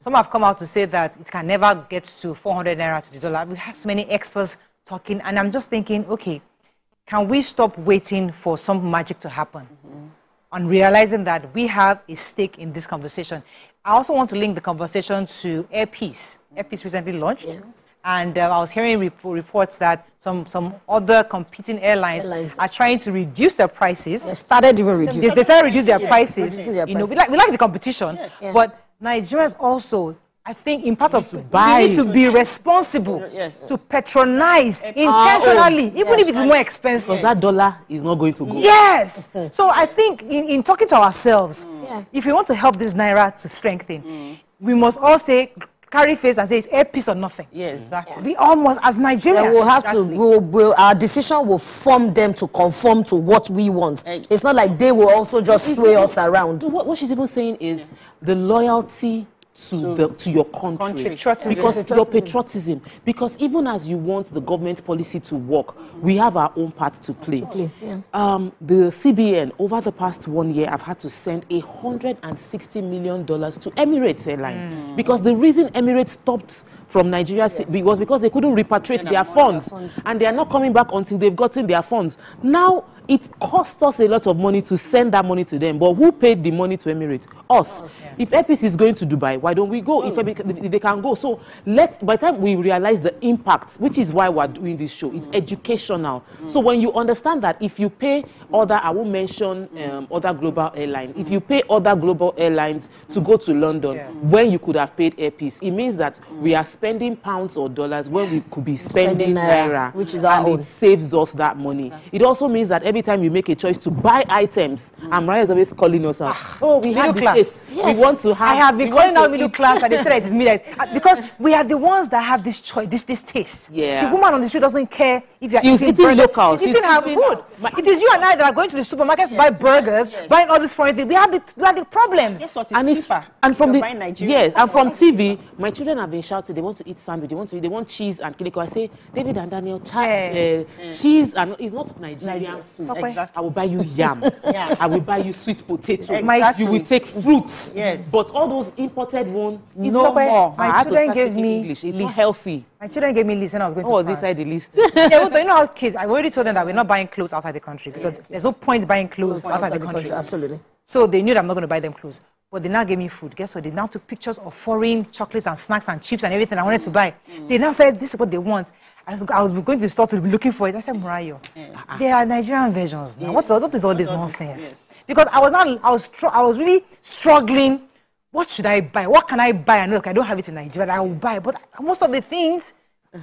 some have come out to say that it can never get to 400 naira to the dollar we have so many experts talking and i'm just thinking okay can we stop waiting for some magic to happen on realizing that we have a stake in this conversation. I also want to link the conversation to Air Peace. Airpeace recently launched. And uh, I was hearing rep- reports that some, some other competing airlines, Airlines. are trying to reduce their prices. They started even reducing. They, they started to reduce their prices. you know, we like, we like the competition, Yeah. but Nigerians also, I think, in part of to buy. we need to be responsible Yes. to patronize intentionally, even if it is more expensive. Because that dollar is not going to go. Yes. So I think in, in talking to ourselves, Yeah. if we want to help this naira to strengthen, we must all say, carry face and say it's air peace or nothing. Yeah, exactly. We almost, as Nigerians, Yeah, we'll have to. We'll, we'll, our decision will form them to conform to what we want. Ex- It's not like they will also just sway us around. What, what she's even saying is the loyalty to the to your country. Patriotism. because your patriotism. because even as you want the government policy to work we have our own part to play, play, yeah. um, the cbn over the past one year i've had to send a hundred and sixty million dollars to emirates airline because the reason emirates stopped from Nigeria be- was because they couldn't repatriate their funds, and they are not coming back until they've gotten their funds. Now it cost us a lot of money to send that money to them, but who paid the money to Emirates? Us. If Epis is going to Dubai, why don't we go? If, hmm. Epi- if they can go, so let's. By the time we realize the impact, which is why we're doing this show, it's hmm. educational. Hmm. So when you understand that, if you pay other, I won't mention um, other global airlines. If you pay other global airlines to go to London Yes. when you could have paid Air Peace, it means that we are spending pounds or dollars when we could be spending, Spending naira, which is our and own. it saves us that money. It also means that every time you make a choice to buy items, and Mariah is always calling us out. Oh, we middle have class. taste. Yes. We want to have. I have been calling out middle eat- class and they say that it's middle uh, because we are the ones that have this choice, this this taste. Yeah. The woman on the street doesn't care if you're She's eating, eating burger. local. She's She's eating her food. My- it is you and I that are going to the supermarkets to buy burgers, buying all these foreign things. We have the we have the problems. Guess what is and it's cheaper? and from the yes and from TV, my children have been shouting. They want to eat sandwich. They want to eat, they want cheese and kiliko. I say David and Daniel, cha- Eh. uh, cheese and it's not Nigerian food. Okay. I will buy you yam. I will buy you sweet potato. Exactly. You will take fruits. Yes. But all those imported ones, no not more. My I had to children gave me English. It's not list. healthy. My children gave me list when I was going What to was inside the list? yeah, but you know how kids, I've already told them that we're not buying clothes outside the country because there's no point buying clothes outside, the country. Absolutely. So they knew that I'm not going to buy them clothes. But they now gave me food. Guess what? They now took pictures of foreign chocolates and snacks and chips and everything I wanted to buy. They now said, this is what they want. I was, I was going to the store to be looking for it. I said, Morayo, ah, there are Nigerian versions now. What's all, what is all this nonsense? Because I was not, I was, I was really struggling. What should I buy? What can I buy? And look, I don't have it in Nigeria. I will buy. But most of the things,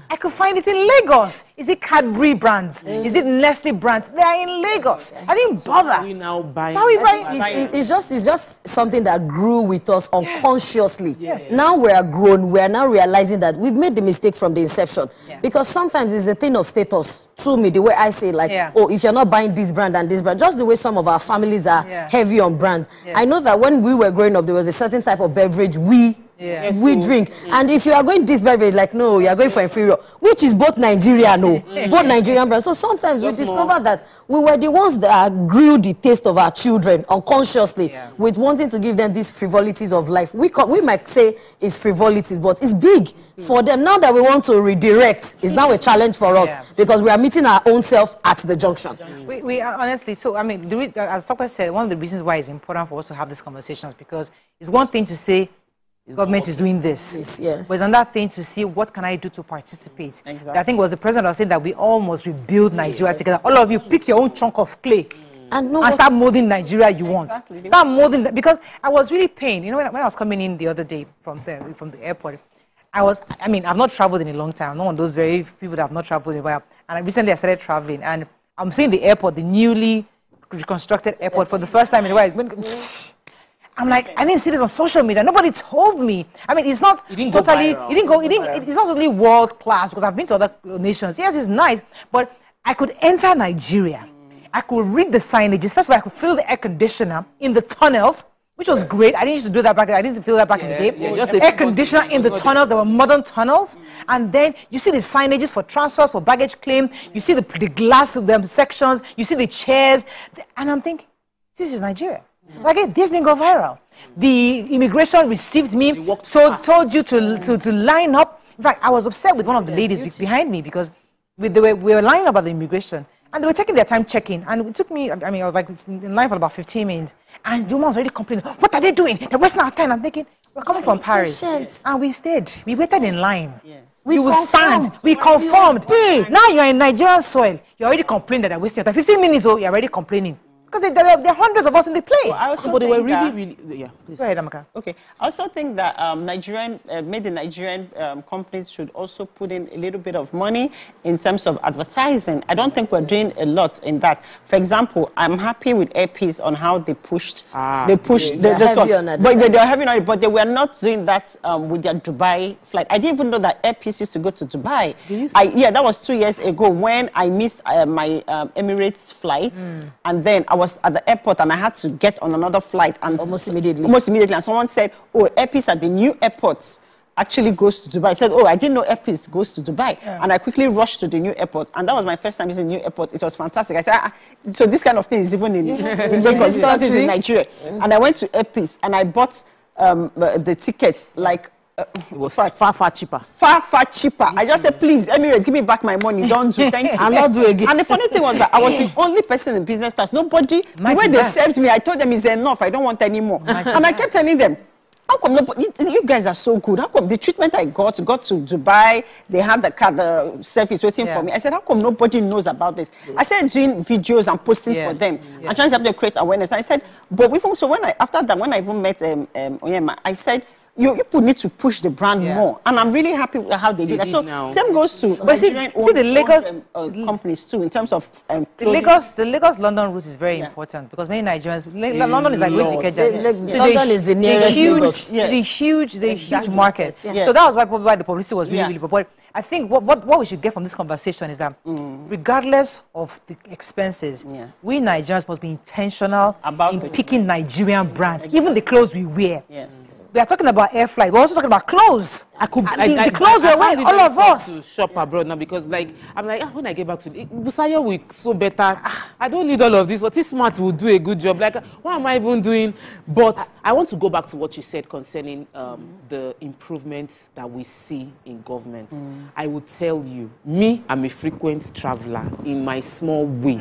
I could find it in Lagos. Is it Cadbury brands? Mm. Is it Nestle brands? They are in Lagos. I didn't bother. We now buy. So how we I buy it- it- it's just it's just something that grew with us unconsciously. Yes. Now we are grown. We are now realizing that we've made the mistake from the inception. Because sometimes it's a thing of status. To me, the way I say, like, Yeah. oh, if you're not buying this brand and this brand, just the way some of our families are Yeah. heavy on brands. Yeah. I know that when we were growing up, there was a certain type of beverage we. Yeah. We drink, mm. and if you are going this beverage, like no, you are going for inferior, which is both Nigeria, no, mm, mm, both Nigerian brands. So sometimes we discover more. that we were the ones that grew the taste of our children unconsciously with wanting to give them these frivolities of life. We, co- we might say it's frivolities, but it's big for them. Now that we want to redirect, it's now a challenge for us Yeah. because we are meeting our own self at the junction. We, we are honestly, so I mean, the, as Tokwe said, one of the reasons why it's important for us to have these conversations because it's one thing to say government is doing this, Yes, yes. but it's another thing to see what can I do to participate. Exactly. I think it was the president that said that we all must rebuild Nigeria together. All of you pick your own chunk of clay. And no, and start molding Nigeria you want. Exactly. Start molding that because I was really pained. You know, when, I- when I was coming in the other day from the from the airport, I was. I mean, I've not traveled in a long time. I'm not one of those very people that have not traveled in a while. And I recently I started traveling, and I'm seeing the airport, the newly reconstructed airport, for the first time in a while. When- I'm like, I didn't see this on social media. Nobody told me. I mean, it's not totally. It didn't go. It didn't. It's not totally world class because I've been to other nations. Yes, it's nice, but I could enter Nigeria. I could read the signages. First of all, I could feel the air conditioner in the tunnels, which was great. I didn't used to do that back. I didn't feel that back in the day. yeah, air conditioner in the tunnels. There were modern tunnels, and then you see the signages for transfers, for baggage claim. You see the the glass of them sections. You see the chairs, and I'm thinking, this is Nigeria. Like eh, this didn't go viral. The immigration received me, told, told you to, to, to line up. In fact, I was upset with one of the ladies be- behind me because we, they were, we were lining up at the immigration and they were taking their time checking. And it took me, I mean, I was like in line for about 15 minutes. And the woman was already complaining, What are they doing? They're wasting our time. I'm thinking, We're coming from Paris. Patience. And we stayed. We waited in line. We you will confirmed. stand. We confirmed. Now you're in Nigerian soil. You're already complaining that they're wasting your time. 15 minutes, oh, you're already complaining. Because there, there, are- there are hundreds of us in the plane. I also But they were think really, that- really, yeah. please. Go ahead, Amaka. Okay. I also think that um, Nigerian, uh, made in Nigerian um, companies should also put in a little bit of money in terms of advertising. I don't think we're doing a lot in that. For example, I'm happy with Air Peace on how they pushed, Ah, they pushed They're the, this heavy one. on but they, they're heavy on it, but they were not doing that um, with their Dubai flight. I didn't even know that Air Peace used to go to Dubai. I, yeah, that was two years ago when I missed uh, my um, Emirates flight, and then I was at the airport and I had to get on another flight and Almost immediately. Almost immediately, and someone said, "Oh, Air Peace at the new airport actually goes to Dubai." I said, "Oh, I didn't know Air Peace goes to Dubai," and I quickly rushed to the new airport, and that was my first time using the new airport. It was fantastic. I said, ah, ah, "So this kind of thing is even in, in Lagos, not country. in Nigeria." And I went to Air Peace and I bought um, the tickets like. Uh, It was far, far, far cheaper. far, far cheaper. I just said, please, Emirates, give me back my money. Don't do. Thank you. I'll not do again. And the funny thing was that I was the only person in business class. Nobody, the way they that. served me, I told them it's enough. I don't want any more. and I kept telling them, how come nobody, you- guys are so good? How come the treatment I got, got to Dubai, they had the car, the service waiting Yeah. for me. I said, how come nobody knows about this? I started doing videos and posting Yeah. for them. Yeah. and trying to help them create awareness. I said, but even so, when I after that, when I even met um, um, Onyema, I said, you people need to push the brand Yeah. more, and I'm really happy with how they, do that. did So now. same goes to But see- Nigerian see the owned- Lagos- owned, um, uh, companies too in terms of um, The clothing. Lagos, the Lagos London route is very Yeah. important because many Nigerians, La- London is like going to Lord. Ikeja. Le- Le- It's a London is the it's a nearest huge, Lagos. It's a huge, it's a huge market. Yeah. So that was why probably why the publicity was really, Yeah. really. But I think what, what, what we should get from this conversation is that regardless of the expenses, Yeah. we Nigerians must be intentional About in it. picking Nigerian brands, even the clothes we wear. Yes. We are talking about air flight. We're also talking about clothes. I could. And the, the clothes we're wearing, all of us. To shop abroad now because, like, I'm like, ah, when I get back to Busayo will so better. I don't need all of this. But this smart will do a good job. Like, what am I even doing? But I want to go back to what you said concerning um, the improvement that we see in government. I will tell you, me, I'm a frequent traveler in my small way.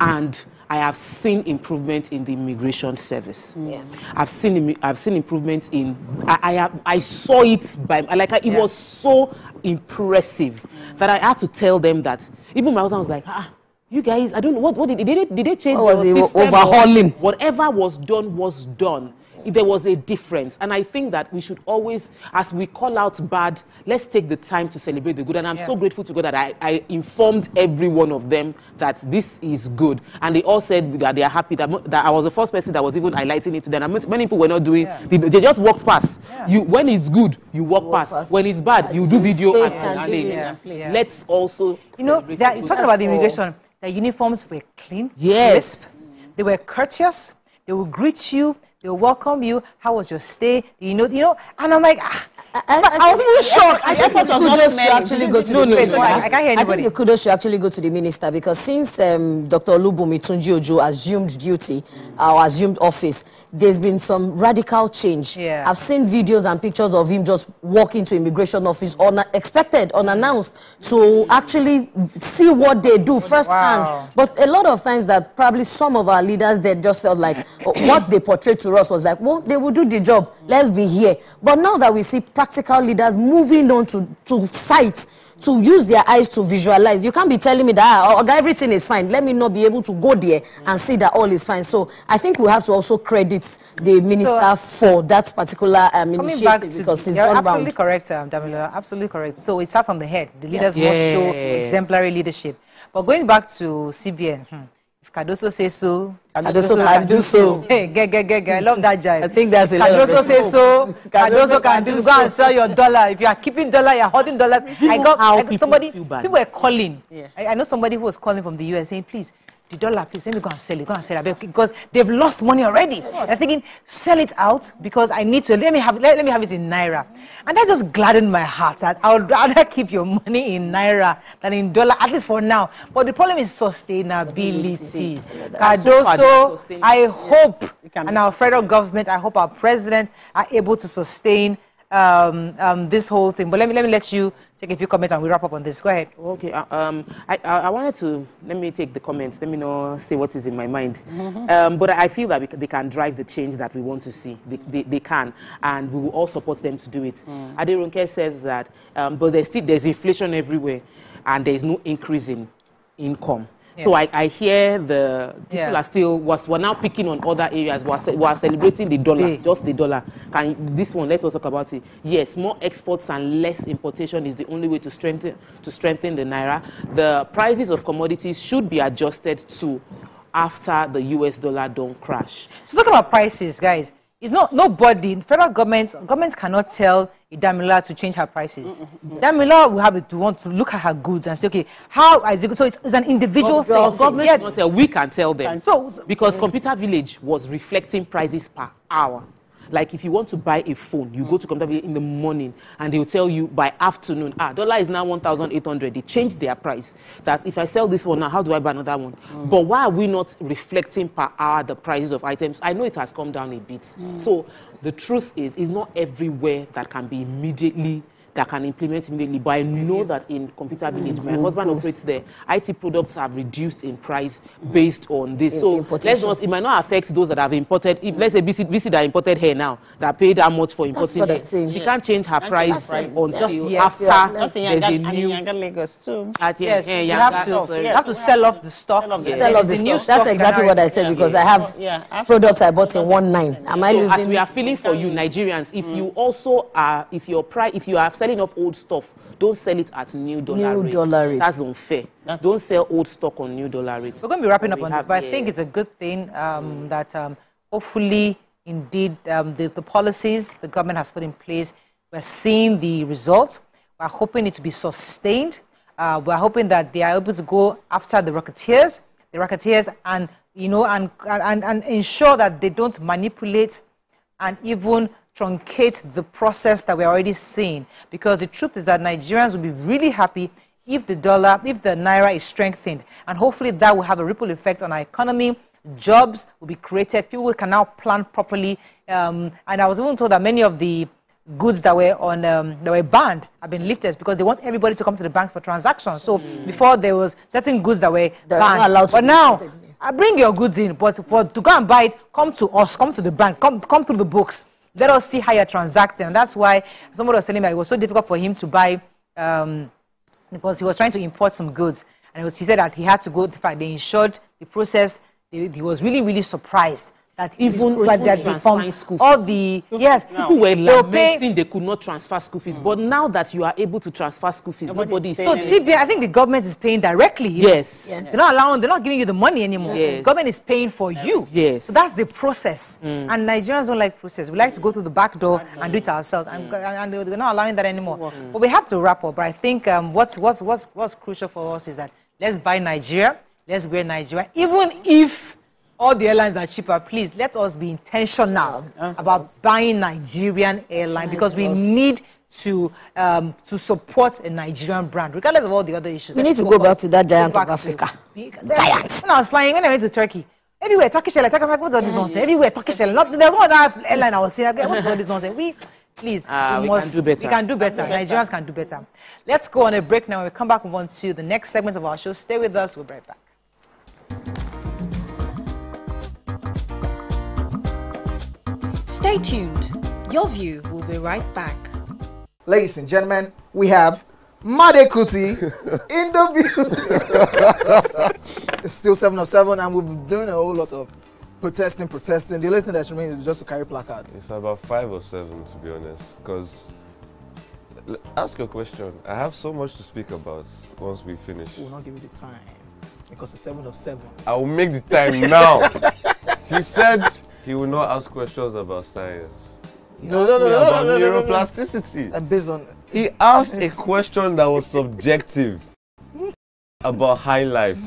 and I have seen improvement in the immigration service. Yeah. I've seen I've seen improvements in I I, have, I saw it by like I, it Yeah. was so impressive that I had to tell them that even my husband was like ah you guys I don't know what what did, did they did they change What was your it, system overhauling? whatever was done was done there was a difference. And I think that we should always as we call out bad let's take the time to celebrate the good. And I'm Yeah. so grateful to God that I, I informed every one of them that this is good. And they all said that they are happy that, that I was the first person that was even highlighting it to them. And many people were not doing Yeah. they, they just walked past. Yeah. you when it's good you walk, walk past. past. when it's bad you do video and, and and let's also You know, that, you talking about the immigration, the uniforms were clean, Yes. crisp, they were courteous, they will greet you, they will welcome you. How was your stay? You know, you know, and I'm like, ah, I, was really shocked. I I think thought the it was not kudos should actually go to No, the no, minister. I, I can't hear I think anybody. the kudos should actually go to the minister because since um, Dr. Olubunmi Tunji Ojo assumed duty or assumed office, there's been some radical change. Yeah. I've seen videos and pictures of him just walk into immigration office unexpected, unannounced, to actually see what they do firsthand. Wow. But a lot of times that probably some of our leaders they just felt like what they portrayed to us was like, well, they will do the job. Let's be here. But now that we see practical leaders moving on to, to sites to use their eyes to visualize. You can't be telling me that ah, everything is fine. Let me not be able to go there and see that all is fine. So I think we have to also credit the minister for that particular um, initiative because he's absolutely round. correct, um, Damila, absolutely correct. So it starts on the head. The leaders must show exemplary leadership. But going back to CBN, hmm, Cardoso says so, Cardoso can do so. Hey, eh, get, get, get, get. I love that jive. I think that's a lot of Cardoso says so. Cardoso Cardoso can do so. Go and sell your dollar. If you are keeping dollar, you're holding dollars. I got, I got people somebody. People were calling. Yeah. I, I know somebody who was calling from the US saying, please. The dollar, please let me go and sell it. Go and sell it because they've lost money already. They're thinking, sell it out because I need to. Let me have. Let, let me have it in naira, and that just gladdened my heart. That I would rather keep your money in naira than in dollar, at least for now. But the problem is sustainability. Cardoso, Sustainability. I hope, and our federal government, I hope our president are able to sustain um, um, this whole thing. But let me let me let you take a few comments and we wrap up on this. Go ahead. Okay, uh, um, I, I, wanted to, let me take the comments, let me know say what is in my mind. Um, but I feel that we, they can drive the change that we want to see. They, they, they can, and we will all support them to do it. Mm. Aderonke says that, um, but there's still, there's inflation everywhere, and there's no increase in income. So I, I hear the people Yeah. are still was we're now picking on other areas. We're, ce- we're celebrating the dollar, Day. just the dollar. Can this one? Let us talk about it. Yes, more exports and less importation is the only way to strengthen to strengthen the naira. The prices of commodities should be adjusted to after the U.S. dollar don't crash. So talk about prices, guys. It's not nobody. Federal government government cannot tell Damila to change her prices. Damila will have to want to look at her goods and say, okay, how is it? So it's, it's an individual Well, thing. government Yeah. not tell. We can tell them. So- because Computer Village was reflecting prices per hour. Like if you want to buy a phone, you go to Computer Village in the morning and they will tell you by afternoon, ah, dollar is now 1,800. They changed their price. That if I sell this one now, how do I buy another one? But why are we not reflecting per hour the prices of items? I know it has come down a bit. So the truth is, it's not everywhere that can be immediately that can implement immediately. But I know that in Computer Village, my husband operates there. IT products have reduced in price based on this. So let's not. It might not affect those that have imported. If, let's say BC, BC that imported hair now that paid how much for importing what hair. I'm saying. She Yeah. can't change her price change her price. until Just after Just there's a and in new. Yanga Lagos too. At, Yes, yeah, you have to. sorry. You have to sell off the stock. Sell off the Yeah. Sell off the a stock. That's exactly what I said because I have products I bought in one nine. Am I So losing? as we are feeling for you Nigerians, if you also are, if your price, if you are selling off old stuff, don't sell it at new dollar New rates. dollar rates. That's unfair. don't sell old stock on new dollar rates. We're going to be wrapping up on have- this, but I think it's a good thing um, that um, hopefully, indeed, um, the, the policies the government has put in place, we're seeing the results. We're hoping it to be sustained. Uh, we're hoping that they are able to go after the racketeers, the racketeers, and you know, and and, and ensure that they don't manipulate and even truncate the process that we're already seeing. Because the truth is that Nigerians will be really happy if the dollar, if the naira is strengthened. And hopefully that will have a ripple effect on our economy. Jobs will be created. People can now plan properly. Um, and I was even told that many of the goods that were on um, that were banned have been lifted because they want everybody to come to the banks for transactions. So before there was certain goods that were They're banned, but now uh, bring your goods in, but for to go and buy it, come to us, come to the bank, come come through the books. Let us see how you're transacting. And that's why somebody was telling me it was so difficult for him to buy um, because he was trying to import some goods. And was, he said that he had to go, in fact, they insured the process. He, he was really, really surprised that Even- that they had even become transferring school all the yes People were they were paying- they could not transfer school fees, but now that you are able to transfer school fees, nobody is So saying CBN, I think the government is paying directly. you know. Yes. They're not allowing, they're not giving you the money anymore. Yes. The government is paying for you. Yes. So that's the process. Mm. And Nigerians don't like process. We like to go through the back door and do it ourselves. And, and they're not allowing that anymore. But we have to wrap up. But I think um, what's, what's, what's, what's crucial for us is that let's buy Nigeria. Let's wear Nigeria. Even if all the airlines are cheaper, please let us be intentional about buying Nigerian airline because we need to um, to support a Nigerian brand, regardless of all the other issues. We need to go back to that giant of Africa. Giant. When I was flying, when I went to Turkey, everywhere Turkish airline, Turkish airline, what's all this nonsense? Everywhere Turkish airline. Not, there's one other airline I was seeing. okay, What's all this nonsense? We, please, Ah, we, we can do better. We can do better. Nigerians can do better. Let's go on a break now. When we come back, move on to the next segment of our show. Stay with us. We'll be right back. Stay tuned. Your view will be right back. Ladies and gentlemen, we have Made Kuti in the view. it's still 7 of 7, and we've been doing a whole lot of protesting, protesting. The only thing that remains is just to carry placard. It's about five or seven, to be honest. Because, ask your question. I have so much to speak about once we finish. We'll not give you the time because it's 7 of 7. I will make the time now. he said he will not ask questions about science. No, no, no, no, about no, no, no, no. neuroplasticity. Uh, based on He asked a question that was subjective about high life.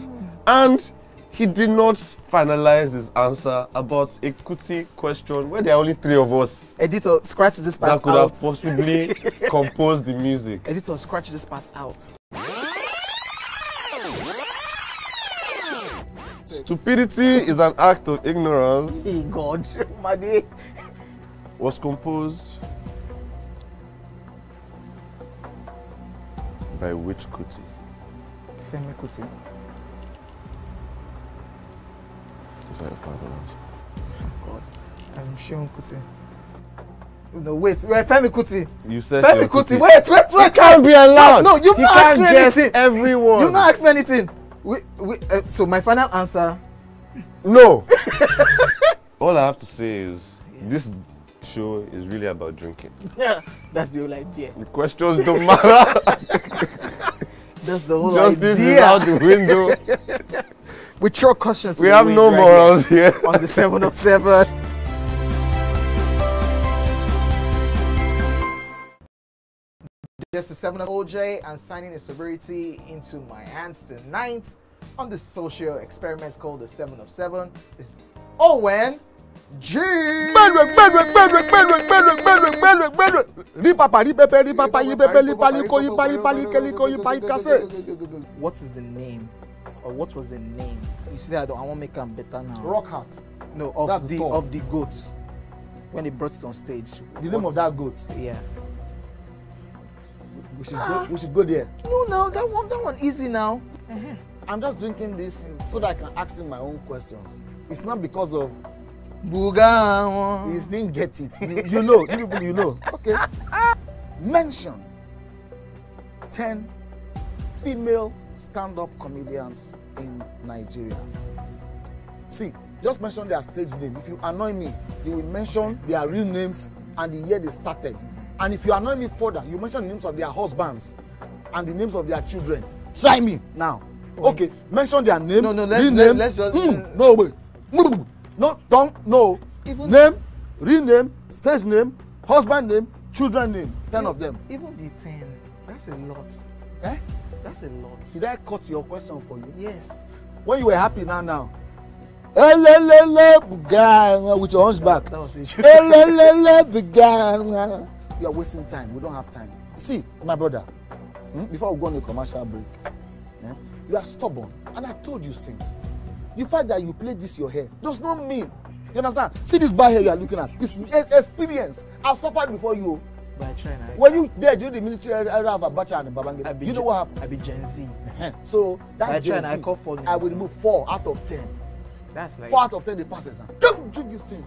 And he did not finalize his answer about a Kuti question where there are only three of us editor, scratch this part that could out. have possibly composed the music. Editor, scratch this part out. Stupidity is an act of ignorance. Hey God, Made. Was composed by which Kuti? Femi Kuti. Is that your final answer? God, I'm Sheon Kuti. No, wait, wait, Femi Kuti. You said Femi Kuti. Kuti. Wait, wait, wait. You can't be allowed. No, no you've You not asked me anything. everyone. You've not asked me anything. We, we, uh, so my final answer. No. All I have to say is this show is really about drinking. Yeah, that's the whole idea. The questions don't matter. That's the whole Justice idea. is out the window. we throw caution We have no right morals here. on the seven of seven. Just the seven of OJ and signing a sobriety into my hands tonight on the social experiment called the seven of seven. Is Owen G. Pali pali pali. What is the name? Or what was the name? You see, I don't. I want to make them better now. Rock heart. No, of That's the Thor. of the goat when they brought it on stage. The name of that goat. Yeah. We should go. We should go there. No, no, that one, that one easy now. I'm just drinking this so that I can ask him my own questions. It's not because of Buga. he didn't get it. You, you know, you people, you know. Okay. Mention ten female stand-up comedians in Nigeria. See, just mention their stage name. If you annoy me, you will mention their real names and the year they started. And if you annoy me further, you mention the names of their husbands and the names of their children. Try me now. Okay, mention their name. No, no, let's- real let- name. let's just- Mm, no, wait. No, don't, no. Even- name, real name, stage name, husband name, children name. Ten of them. Even the ten. That's a lot. Eh? That's a lot. Did I cut your question for you? Yes. When you were happy now, now. Elelele buga with your hunchback. That was issue. Elelele buga. You are wasting time. We don't have time. See, my brother. hmm, before we go on a commercial break, eh, you are stubborn, and I told you since. The fact that you play this your hair does not mean. You understand? See this bad hair you are looking at. It's experience. I've suffered before you. I try now. Were you there during the military era of Abacha and I Babangida? You know what happened? I be Gen Z. so But I that try Gen I Z, call for I will remove four out of ten. That's like Four out of ten they pass exam. Come drink this thing.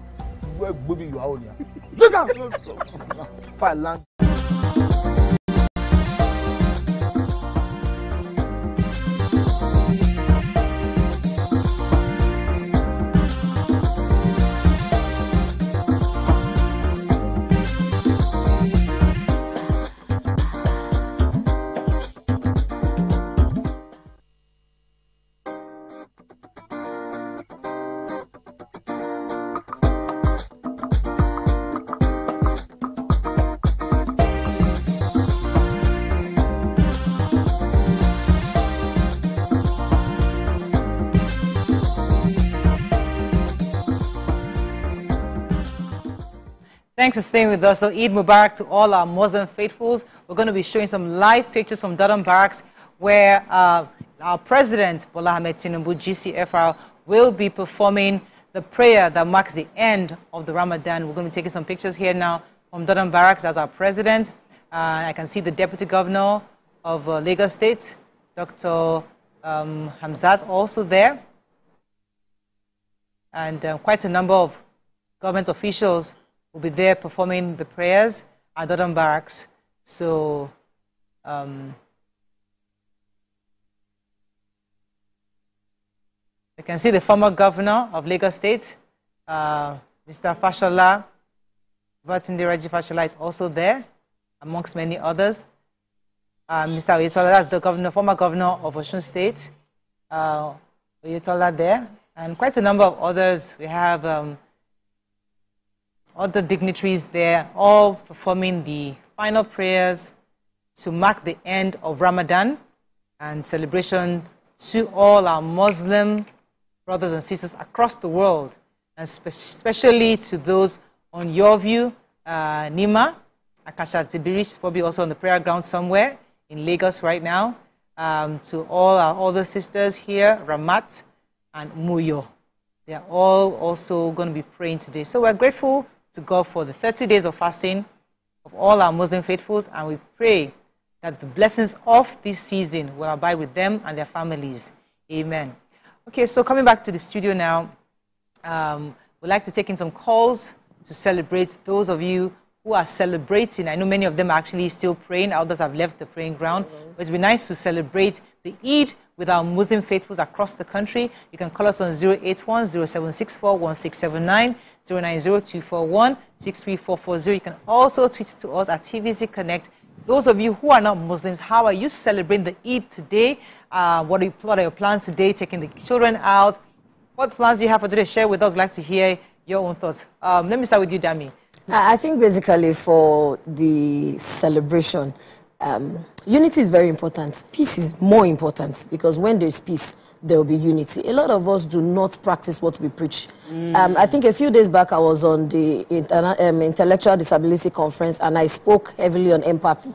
Well, baby, you are on here. Drink am. Fire land. Thanks for staying with us. So Eid Mubarak to all our Muslim faithfuls. We're going to be showing some live pictures from Dodan Barracks where uh, our president, Bola Ahmed Tinubu, GCFR, will be performing the prayer that marks the end of the Ramadan. We're going to be taking some pictures here now from Dodan Barracks as our president. Uh, I can see the deputy governor of uh, Lagos State, Dr. Um, Hamzat, also there. And uh, quite a number of government officials will be there performing the prayers at Dodan Barracks. So, um, you can see the former governor of Lagos State, uh, Mr. Fashola, Babatunde Raji Fashola is also there, amongst many others. Uh, Mr. Oyetola, that's the governor, former governor of Osun State, uh, Oyetola there, and quite a number of others. We have um, other dignitaries there, all performing the final prayers to mark the end of Ramadan and celebration to all our Muslim brothers and sisters across the world, and spe- especially to those on your view, uh, Nima, Akasha Tibiri, she's probably also on the prayer ground somewhere in Lagos right now. Um, to all our other sisters here, Ramat and Muyo. They are all also going to be praying today. So we're grateful to God for the 30 days of fasting of all our Muslim faithfuls, and we pray that the blessings of this season will abide with them and their families. Amen. Okay, so coming back to the studio now, um, we'd like to take in some calls to celebrate those of you who are celebrating. I know many of them are actually still praying, others have left the praying ground. But it's been nice to celebrate the Eid with our Muslim faithfuls across the country. You can call us on 081 0764 1679, 090 63440. You can also tweet to us at TVC Connect. Those of you who are not Muslims, how are you celebrating the Eid today? Uh, what, are you, what are your plans today? Taking the children out? What plans do you have for today? Share with us. I'd like to hear your own thoughts. Um, let me start with you, Dami. I think basically for the celebration, um, unity is very important. Peace is more important because when there's peace, there will be unity. A lot of us do not practice what we preach. Um, I think a few days back I was on the um, Intellectual Disability Conference and I spoke heavily on empathy.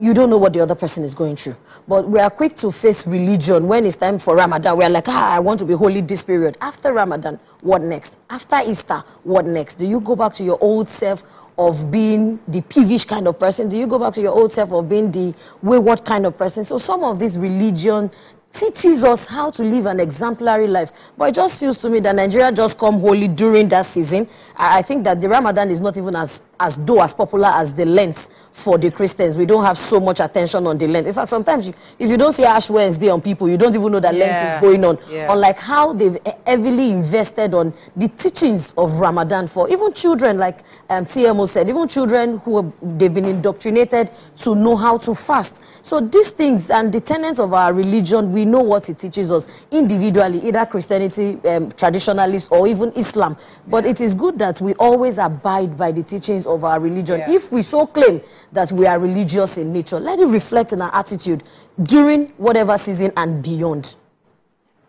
You don't know what the other person is going through. But we are quick to face religion when it's time for Ramadan. We are like, ah, I want to be holy this period. After Ramadan, what next? After Easter, what next? Do you go back to your old self of being the peevish kind of person? Do you go back to your old self of being the wayward kind of person? So some of this religion teaches us how to live an exemplary life. But it just feels to me that Nigeria just come holy during that season. I I think that the Ramadan is not even as, as though as popular as the Lent for the Christians. We don't have so much attention on the Lent. In fact, sometimes you, if you don't see Ash Wednesday on people, you don't even know that Lent is going on. yeah. Unlike how they've heavily invested on the teachings of Ramadan for even children, like um, TMO said, even children who have, they've been indoctrinated to know how to fast. So these things and the tenets of our religion, we know what it teaches us individually, either Christianity, um, traditionalist, or even Islam. But it is good that we always abide by the teachings of our religion. Yeah. If we so claim that we are religious in nature, let it reflect in our attitude during whatever season and beyond.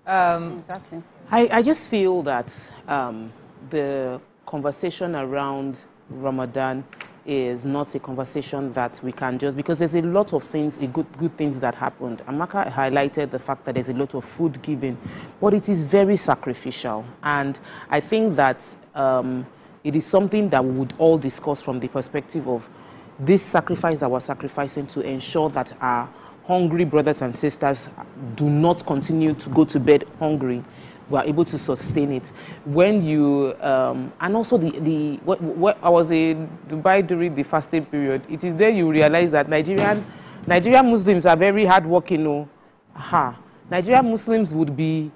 Um, Exactly. I, I just feel that um, the conversation around Ramadan is not a conversation that we can just because there's a lot of things, a good good things that happened. Amaka highlighted the fact that there's a lot of food giving, but it is very sacrificial, and I think that um, it is something that we would all discuss from the perspective of this sacrifice that we're sacrificing to ensure that our hungry brothers and sisters do not continue to go to bed hungry We are able to sustain it. When you um, and also the the what, what I was in Dubai during the fasting period. It is there you realize that Nigerian Nigerian Muslims are very hardworking. Oh, aha. Nigerian Muslims would be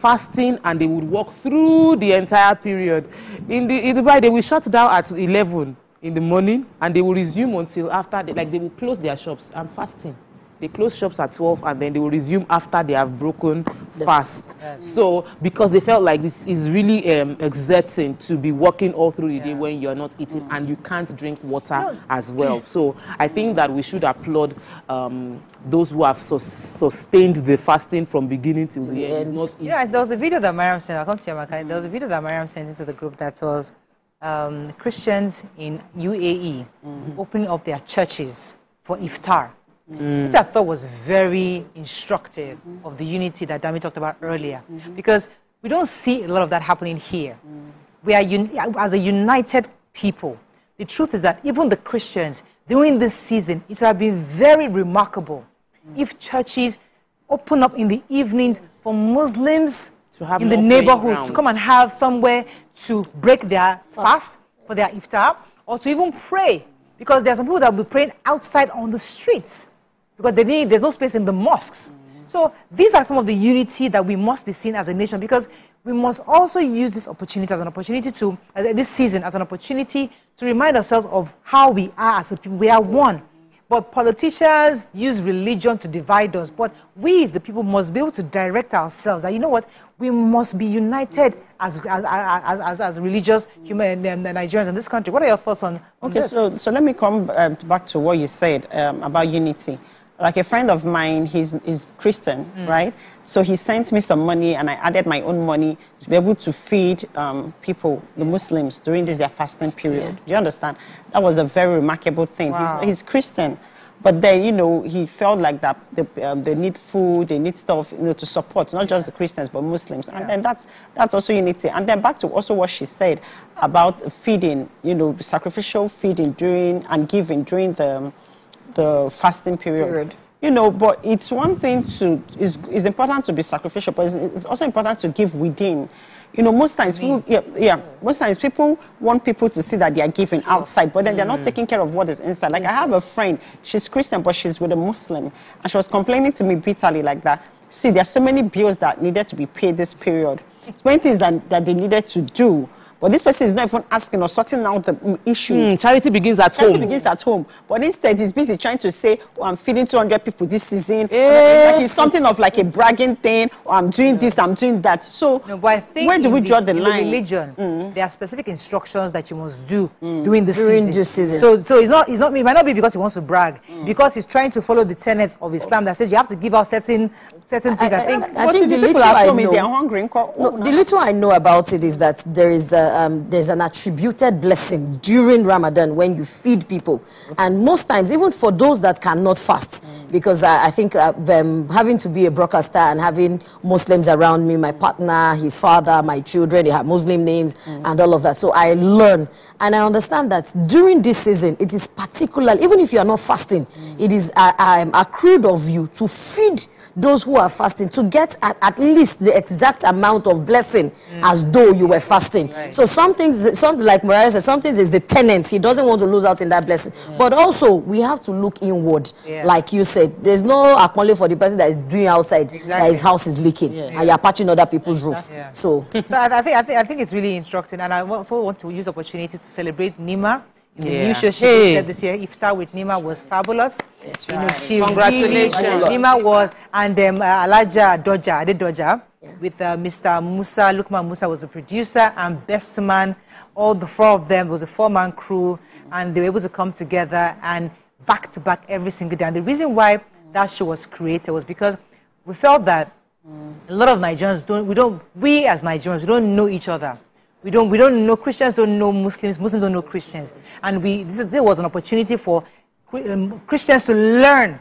fasting and they would walk through the entire period. In, the, in Dubai, they will shut down at 11 in the morning and they will resume until after, they, like they will close their shops. I'm fasting. They close shops at 12 and then they will resume after they have broken fast. Yes. So, because they felt like this is really um, exerting to be working all through the yeah. day when you're not eating mm. and you can't drink water no. as well. So, I think that we should applaud um, those who have sus sustained the fasting from beginning till the, the end. Not yeah, there was a video that Mariam sent. I'll come to you, Amaka. There was a video that Mariam sent into the group that was um, Christians in UAE mm -hmm. opening up their churches for iftar. Mm. Which I thought was very instructive mm of the unity that Dami talked about earlier. Mm -hmm. Because we don't see a lot of that happening here. Mm. We are, as a united people, the truth is that even the Christians, during this season, it would have been very remarkable if churches open up in the evenings for Muslims in the neighborhood to come and have somewhere to break their fast for their iftar or to even pray. Because there are some people that will be praying outside on the streets because they need, there's no space in the mosques. So these are some of the unity that we must be seen as a nation because we must also use this opportunity as an opportunity to, uh, this season as an opportunity to remind ourselves of how we are as a people. We are one. But politicians use religion to divide us. But we, the people, must be able to direct ourselves. And you know what? We must be united as, as, as, as, as religious human um, Nigerians in this country. What are your thoughts on, on okay, this? So, so let me come uh, back to what you said um, about unity like a friend of mine, he's, he's Christian, mm. right? So he sent me some money and I added my own money to be able to feed um, people, the Muslims, during this their fasting period. Yeah. Do you understand? That was a very remarkable thing. Wow. He's, he's Christian. But then, you know, he felt like that they, um, they need food, they need stuff, you know, to support not just the Christians but Muslims, and yeah. then that's that's also unity. And then back to also what she said about feeding, you know, sacrificial feeding during and giving during the the fasting period. period. You know, but it's one thing to, it's, it's important to be sacrificial, but it's, it's also important to give within. You know, most times people, yeah, yeah, most times people want people to see that they are giving outside, but then they're not mm. taking care of what is inside. Like. I have a friend, she's Christian, but she's with a Muslim, and she was complaining to me bitterly like that. See, there are so many bills that needed to be paid this period. Many things that, that they needed to do but this person is not even asking or sorting out the issue. Mm, charity begins at charity home. Charity begins at home. But instead, he's busy trying to say, oh, I'm feeding 200 people this season. Eh. Like it's something of like a bragging thing. Or I'm doing this, I'm doing that. So no, but I think where do we draw the, the line? religion, mm. there are specific instructions that you must do mm. during the during season. This season. So, so it's not, it's not, it might not be because he wants to brag. Mm. Because he's trying to follow the tenets of Islam that says you have to give out certain, certain things. I, I think, I, I think the little I know, they're hungry. No, the little I know about it is that there is a, um, there's an attributed blessing during Ramadan when you feed people. And most times, even for those that cannot fast, because I, I think uh, um, having to be a broadcaster and having Muslims around me, my partner, his father, my children, they have Muslim names mm. and all of that. So I learn. And I understand that during this season, it is particular, even if you are not fasting, mm. it is uh, um, accrued of you to feed those who are fasting to get at, at least the exact amount of blessing mm. as though you were fasting. Right. So some things, something like Mariah said, some things is the tenant. He doesn't want to lose out in that blessing. Mm. But also, we have to look inward. Yeah. Like you said, there's no acknowledgement for the person that is doing outside, exactly. that his house is leaking, yeah. and you're patching other people's roof. Yeah. So, so I, I, think, I, think, I think it's really instructing. And I also want to use the opportunity to celebrate Nima yeah. new show she hey. did this year, Iftar with Nima, was fabulous. That's you right. know, she Congratulations. Really, Nima was, and um, uh, Alaja Doja, Ade Doja, yeah. with uh, Mr. Musa, Lukman Musa was the producer, and Best Man, all the four of them, was a four-man crew, and they were able to come together and back-to-back every single day. And the reason why that show was created was because we felt that mm. a lot of Nigerians don't, we don't, we as Nigerians, we don't know each other. We don't, we don't know, Christians don't know Muslims, Muslims don't know Christians. And we, this, was an opportunity for um, Christians to learn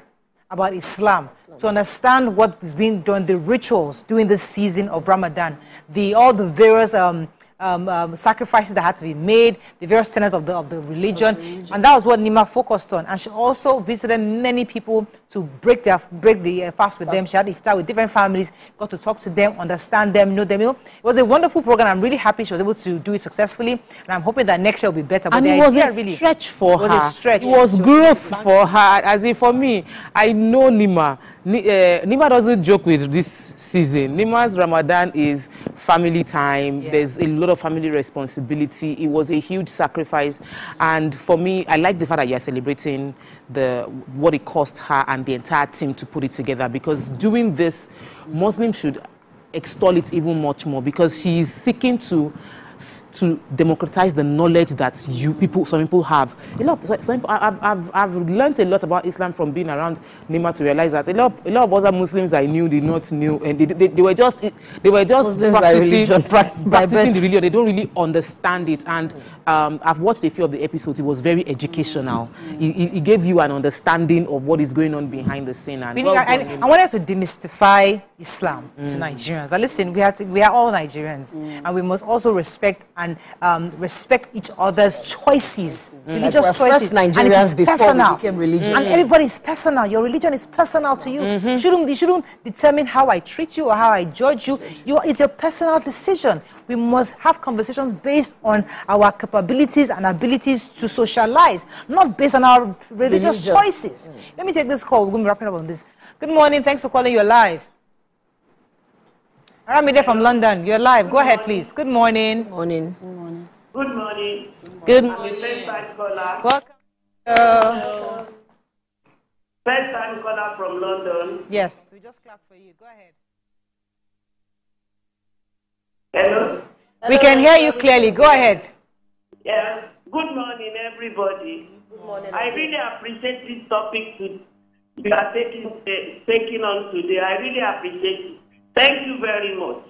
about Islam, Islam, to understand what is being done, the rituals during the season of Ramadan, the, all the various um, um, um, sacrifices that had to be made, the various tenets of the, of the religion, and that was what Nima focused on. And she also visited many people to break their break the uh, fast with them. She had iftar with different families, got to talk to them, understand them, know them. You know, it was a wonderful program. I'm really happy she was able to do it successfully, and I'm hoping that next year will be better. But and it was a really stretch for was her. A stretch. It was growth for her. As in for me, I know Nima. Uh, Nima doesn't joke with this season. Nima's Ramadan is family time. There's a lot of family responsibility. It was a huge sacrifice, and for me, I like the fact that you're celebrating the what it cost her and the entire team to put it together. Because doing this, Muslims should extol it even much more because she is seeking to to democratize the knowledge that you people, some people have. A lot, some people, I've, I've, I've learned a lot about Islam from being around Nima to realize that a lot, a lot of other Muslims I knew did not knew, and they, they, they were just, they were just Muslims by practicing, religion, practicing the religion. They don't really understand it, and um, I've watched a few of the episodes. It was very educational. It, it, it gave you an understanding of what is going on behind the scene. And Really, well I, I, I wanted to demystify Islam to Mm. Nigerians. That listen, we, have to, we are all Nigerians, and we must also respect and um, respect each other's choices, religious Like choices. first and it is Nigerians is before we personal. became religion. And Mm. everybody's personal. Your religion is personal to you. You shouldn't, you shouldn't determine how I treat you or how I judge you. you. It's your personal decision. We must have conversations based on our capabilities and abilities to socialize, not based on our religious Religion. choices. Let me take this call. We're going to be wrapping up on this. Good morning. Thanks for calling. You're live. Aramide from London. You're live. Go ahead, please. Good morning. Good Morning. Good morning. Good I'm a first time caller. Welcome. Uh, First time caller from London. yes, we just clapped for you. Go ahead. Hello. We can hear you clearly. Go ahead. Yes. Good morning, everybody. Good morning. I really appreciate this topic to, you are taking uh, taking on today. I really appreciate it. Thank you very much.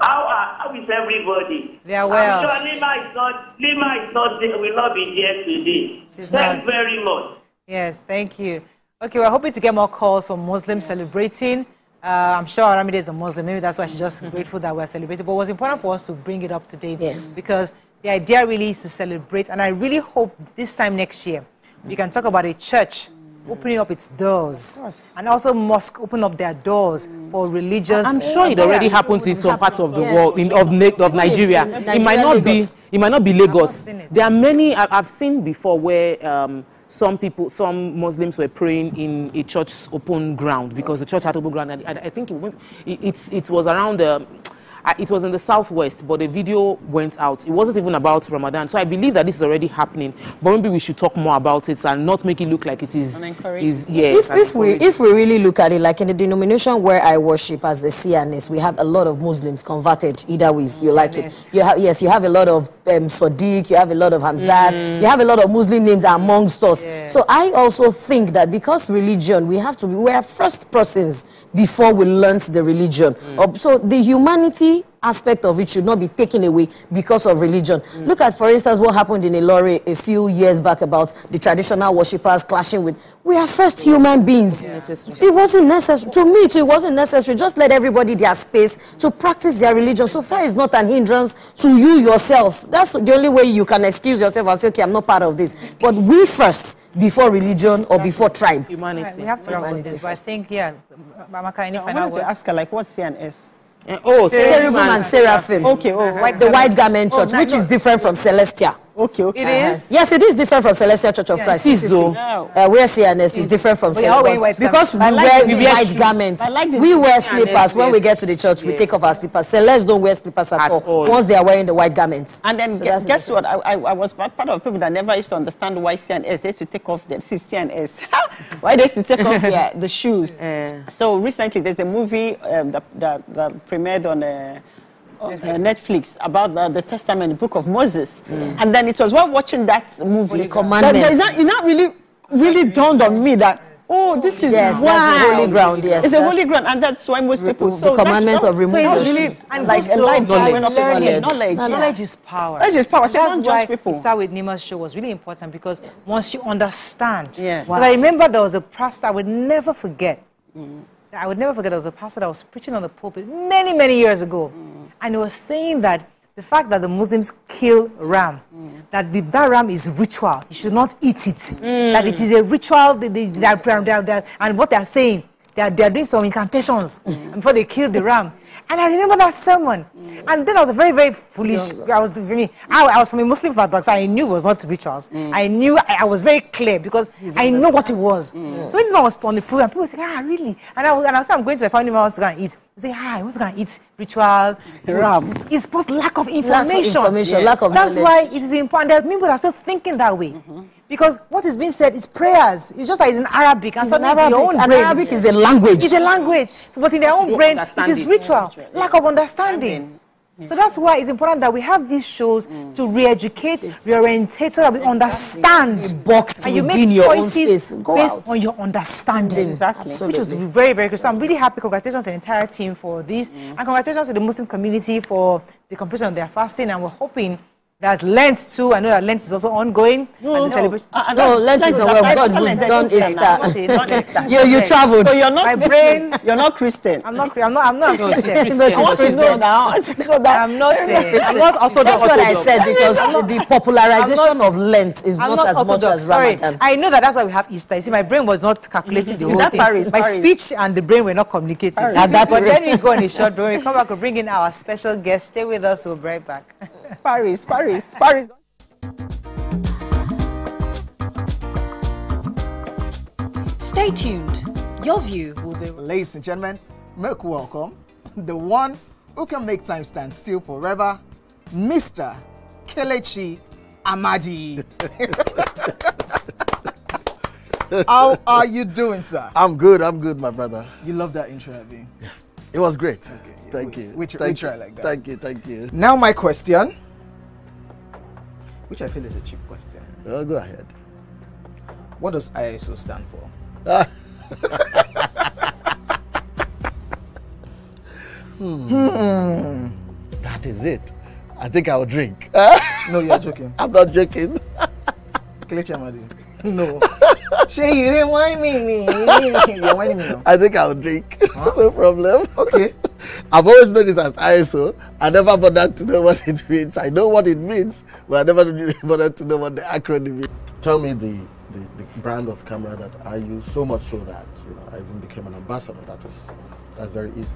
How are how is everybody? They are well. I'm sure Lima is not Lima is not there, will not be there today. She's Thanks not. very much. Yes, thank you. Okay, we're hoping to get more calls from Muslims celebrating. Uh, I'm sure Aramide is a Muslim. Maybe that's why she's just grateful that we're celebrating. But it was important for us to bring it up today because the idea really is to celebrate. And I really hope this time next year we can talk about a church opening up its doors and also mosque open up their doors for religious. I'm sure it already happens in some parts of the Yeah. world, in, of, of Nigeria. It might not be. It might not be Lagos. There are many I've seen before where um, some people, some Muslims were praying in a church's open ground because the church had open ground, and I, think it, it, it was around. Uh, it was in the southwest, but the video went out. It wasn't even about Ramadan, so I believe that this is already happening. But maybe we should talk more about it and not make it look like it is. is yes, if, if we if we really look at it, like in the denomination where I worship as a CNS, we have a lot of Muslims converted either ways you like it. You have yes, you have a lot of um, Sadiq, you have a lot of Hamzat, Mm. you have a lot of Muslim names amongst us. So I also think that because religion, we have to be we are first persons before we learn the religion. Uh, So the humanity aspect of it should not be taken away because of religion. Look at, for instance, what happened in Ilorin a few years back about the traditional worshippers clashing with. We are first human beings. It wasn't necessary. To me, too, it wasn't necessary. Just let everybody their space to practice their religion. So far, it's not an hindrance to you yourself. That's the only way you can excuse yourself and say, okay, I'm not part of this. But we first, before religion or before tribe. Right, we have to talk about this, but I think, yeah, Mamaka, any I final wanted to ask her, like, what's CNS? Oh, Cherubim and Seraphim. Okay, oh, the White Garment Oh, Church, no, which is different from Celestia. Okay, okay. It is? Yes, it is different from Celestial Church of Yeah, Christ. it is, CCC. though. Uh, where CNS is different from But you're all wearing Celestial. Because we wear, like we wear white white shoe. garments. I like we wear slippers. When we get to the church, we take off our slippers. Celeste don't wear slippers at, all, all. once they are wearing the white garments. And then So gu- that's the guess what? I, I, I was part part of people that never used to understand why CNS. They used to take off the this CNS. why they used to take off their, the shoes. So recently, there's a movie um, that, that, that premiered on. Uh, on, uh, Netflix about the, the Testament, the Book of Moses, and then it was while watching that movie, The commandments. that- that not, it not really, really dawned on me that oh, this is Yes, that's the holy ground, yes, it's a holy ground, and that's why most people. the so that's commandment not- of removing so it's the really shoes. And like also a light growing learning. learning, knowledge, Knowledge yeah. is power. Knowledge is power, so That's don't why people. Iftar with Nima's show was really important because once you understand. Yes. Because I remember there was a pastor I would never forget. I would never forget there was a pastor that was preaching on the pulpit many, many years ago. And he was saying that the fact that the Muslims kill ram, mm. that the, that ram is ritual. You should not eat it. Mm. That it is a ritual. They, they, they are, they are- they are- and what they are saying, they are, they are doing some incantations mm. before they kill the ram. And I remember that sermon. And then I was very, very foolish. I was very, I, I was from a Muslim background, so I knew it was not rituals. I knew, I, I was very clear because I know what it was. So when this man was on the program, people would say, ah, really? And I was, and I was I'm going to my family members to go and eat. They say, ah, I was going to eat ritual. Ram. It's post lack of information. Lack of information. information, lack of That's knowledge. why it is important. There are people that are still thinking that way. Because what is being said is prayers. It's just like it's in Arabic. And It's in suddenly Arabic, your own and brain Arabic is a language. It's a language. So, but in their own Don't brain, it is understand is it. ritual. Lack of understanding. So that's why it's important that we have these shows mm. to re-educate, reorientate, so that we understand. boxed and you make within your own choices space. Go based out. on your understanding. Exactly. Which was very, very good. So I'm really happy. Congratulations to the entire team for this. Mm. And congratulations to the Muslim community for the completion of their fasting. And we're hoping that Lent too, I know that Lent is also ongoing. and the celebration. Uh, uh, No, Lent is Lent not. is We've done, we've Lent done is not- Easter. You, you traveled. So you're not My brain- You're not Christian. I'm not. I'm not. I'm not. No, she's Christian. No, she's I want to know Christian. now. So that I'm not. Uh, I'm not orthodox. That's what I said because the popularization not- of Lent is I'm not, as much orthodox. as Sorry. Ramadan. I know that that's why we have Easter. You see, my brain was not calculating the Is whole that thing. Paris? My Paris? speech and the brain were not communicating. At that but then we go on a short break. When we come back, we'll bring in our special guest. Stay with us. We'll be right back. Paris, Paris, Paris. Stay tuned. Your view will be Ladies and gentlemen, make welcome the one who can make time stand still forever, Mr. Kelechi Amadi. How are you doing, sir? I'm good. I'm good, my brother. You love that intro, Abi. It was great. Thank we- you. we thank try you. like that. Thank you. Thank you. Now, my question, which I feel is a cheap question. Oh, go ahead. What does ISO stand for? Hmm. That is it. I think I'll drink. No, you're joking. I'm not joking. Kelechi Amadi. No. Shay, you didn't whine me. You're whining me now. I think I'll drink. no problem. Okay. I've always known this as ISO. I never bothered to know what it means. I know what it means, but I never bothered to know what the acronym is. Tell me the, the, the brand of camera that I use so much so that you know, I even became an ambassador. That is that's very easy.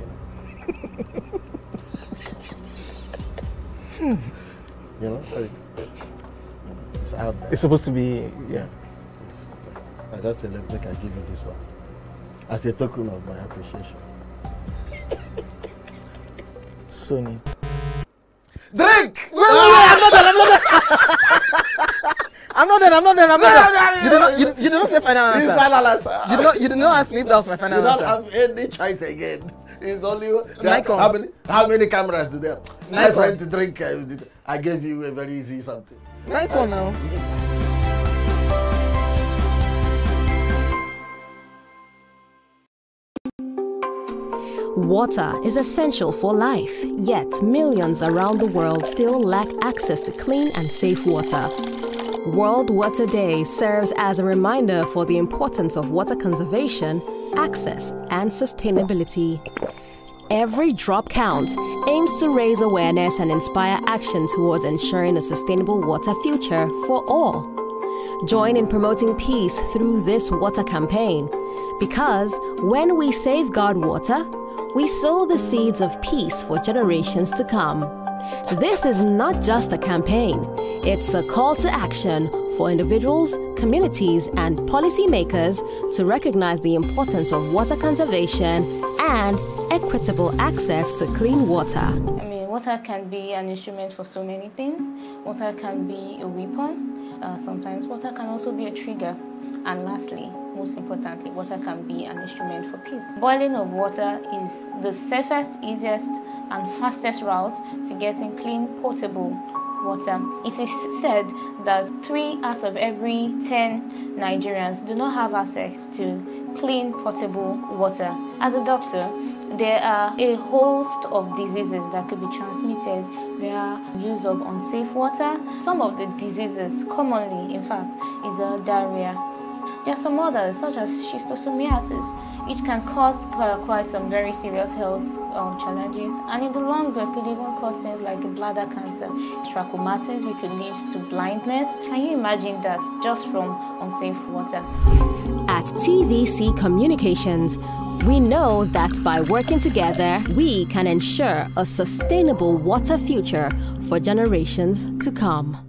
You know. You know, very- it's out there. It's supposed to be. Yeah. I just said, let me I give you this one as a token of my appreciation. Sony. Drink! Wait, wait, wait, I'm not done, I'm not done. I'm not done, I'm not done, I'm not done. You did not, you, you did not say final answer. is final answer. You did not, you did not ask me if that was my final You don't answer. have any choice again. It's only Nikon. How many, how many cameras do they have? My Nikon. friend to drink. Uh, I gave you a very easy something. Nikon now. Water is essential for life, yet millions around the world still lack access to clean and safe water. World Water Day serves as a reminder for the importance of water conservation, access, and sustainability. Every drop counts aims to raise awareness and inspire action towards ensuring a sustainable water future for all. Join in promoting peace through this water campaign because when we safeguard water, we sow the seeds of peace for generations to come. This is not just a campaign, it's a call to action for individuals, communities, and policymakers to recognize the importance of water conservation and equitable access to clean water. I mean, water can be an instrument for so many things. Water can be a weapon. Uh, sometimes water can also be a trigger. And lastly, most importantly, water can be an instrument for peace. Boiling of water is the safest, easiest, and fastest route to getting clean, potable water. It is said that three out of every 10 Nigerians do not have access to clean, potable water. As a doctor, there are a host of diseases that could be transmitted via use of unsafe water. Some of the diseases, commonly, in fact, is uh, diarrhea. There are some others, such as schistosomiasis. which can cause quite some very serious health um, challenges. And in the long run, could even cause things like bladder cancer, trachomatis, which could lead to blindness. Can you imagine that just from unsafe water? At TVC Communications, we know that by working together, we can ensure a sustainable water future for generations to come.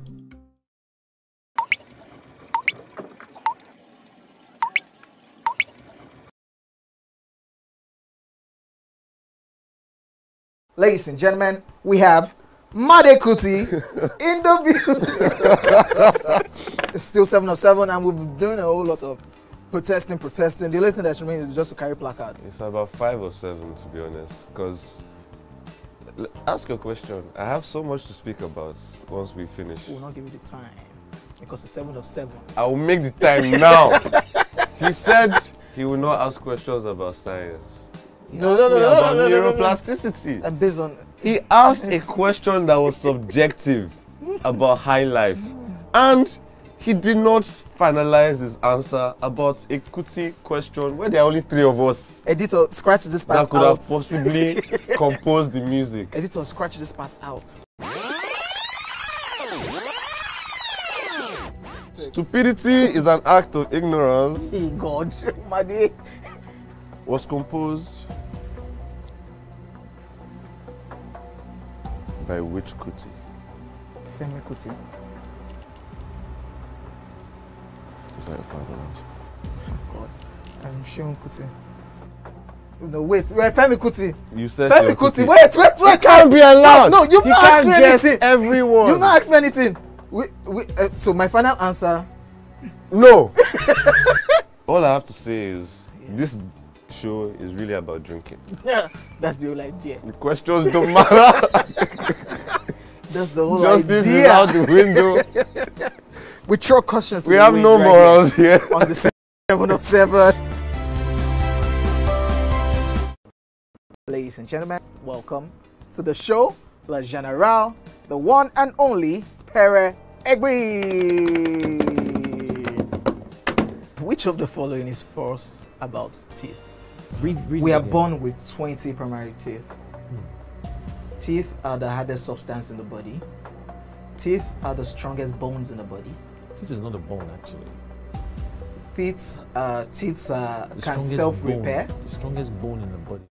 Ladies and gentlemen, we have Made Kuti in the view. it's still 7 of 7, and we've been doing a whole lot of protesting, protesting. The only thing that remains is just to carry placard. It's about five or seven, to be honest. Because, ask your question. I have so much to speak about once we finish. We will not give you the time because it's 7 of 7. I will make the time now. he said he will not ask questions about science. No, no, no, no, about no, no, no, no, no. neuroplasticity. And based on He asked a question that was subjective about high life. And he did not finalize his answer about a Kuti question where there are only three of us editor, scratch this part out. that could out. have possibly composed the music. Editor, scratch this part out. Stupidity is an act of ignorance. Hey God, Made. Was composed by which Kuti? Femi Kuti. Is that your final? God, I'm Seun Kuti. No, wait, wait, Femi Kuti. You said Femi Kuti. Kuti. Wait, wait, wait. You can't be allowed. No, you've You not asked me anything. everyone. You've not asked me anything. We, we, uh, so my final answer. No. All I have to say is this show is really about drinking. Yeah, that's the whole idea. The questions don't matter. That's the whole Justice idea. is out the window. we throw caution to We the have wind no right morals here. on the seven of seven. Ladies and gentlemen, welcome to the show La General, the one and only Pere Egbi. Which of the following is false about teeth? Read, read we are again. born with 20 primary teeth. Hmm. Teeth are the hardest substance in the body. Teeth are the strongest bones in the body. Teeth is not a bone, actually. Teeth, uh, teeth uh, can self-repair. The strongest bone in the body.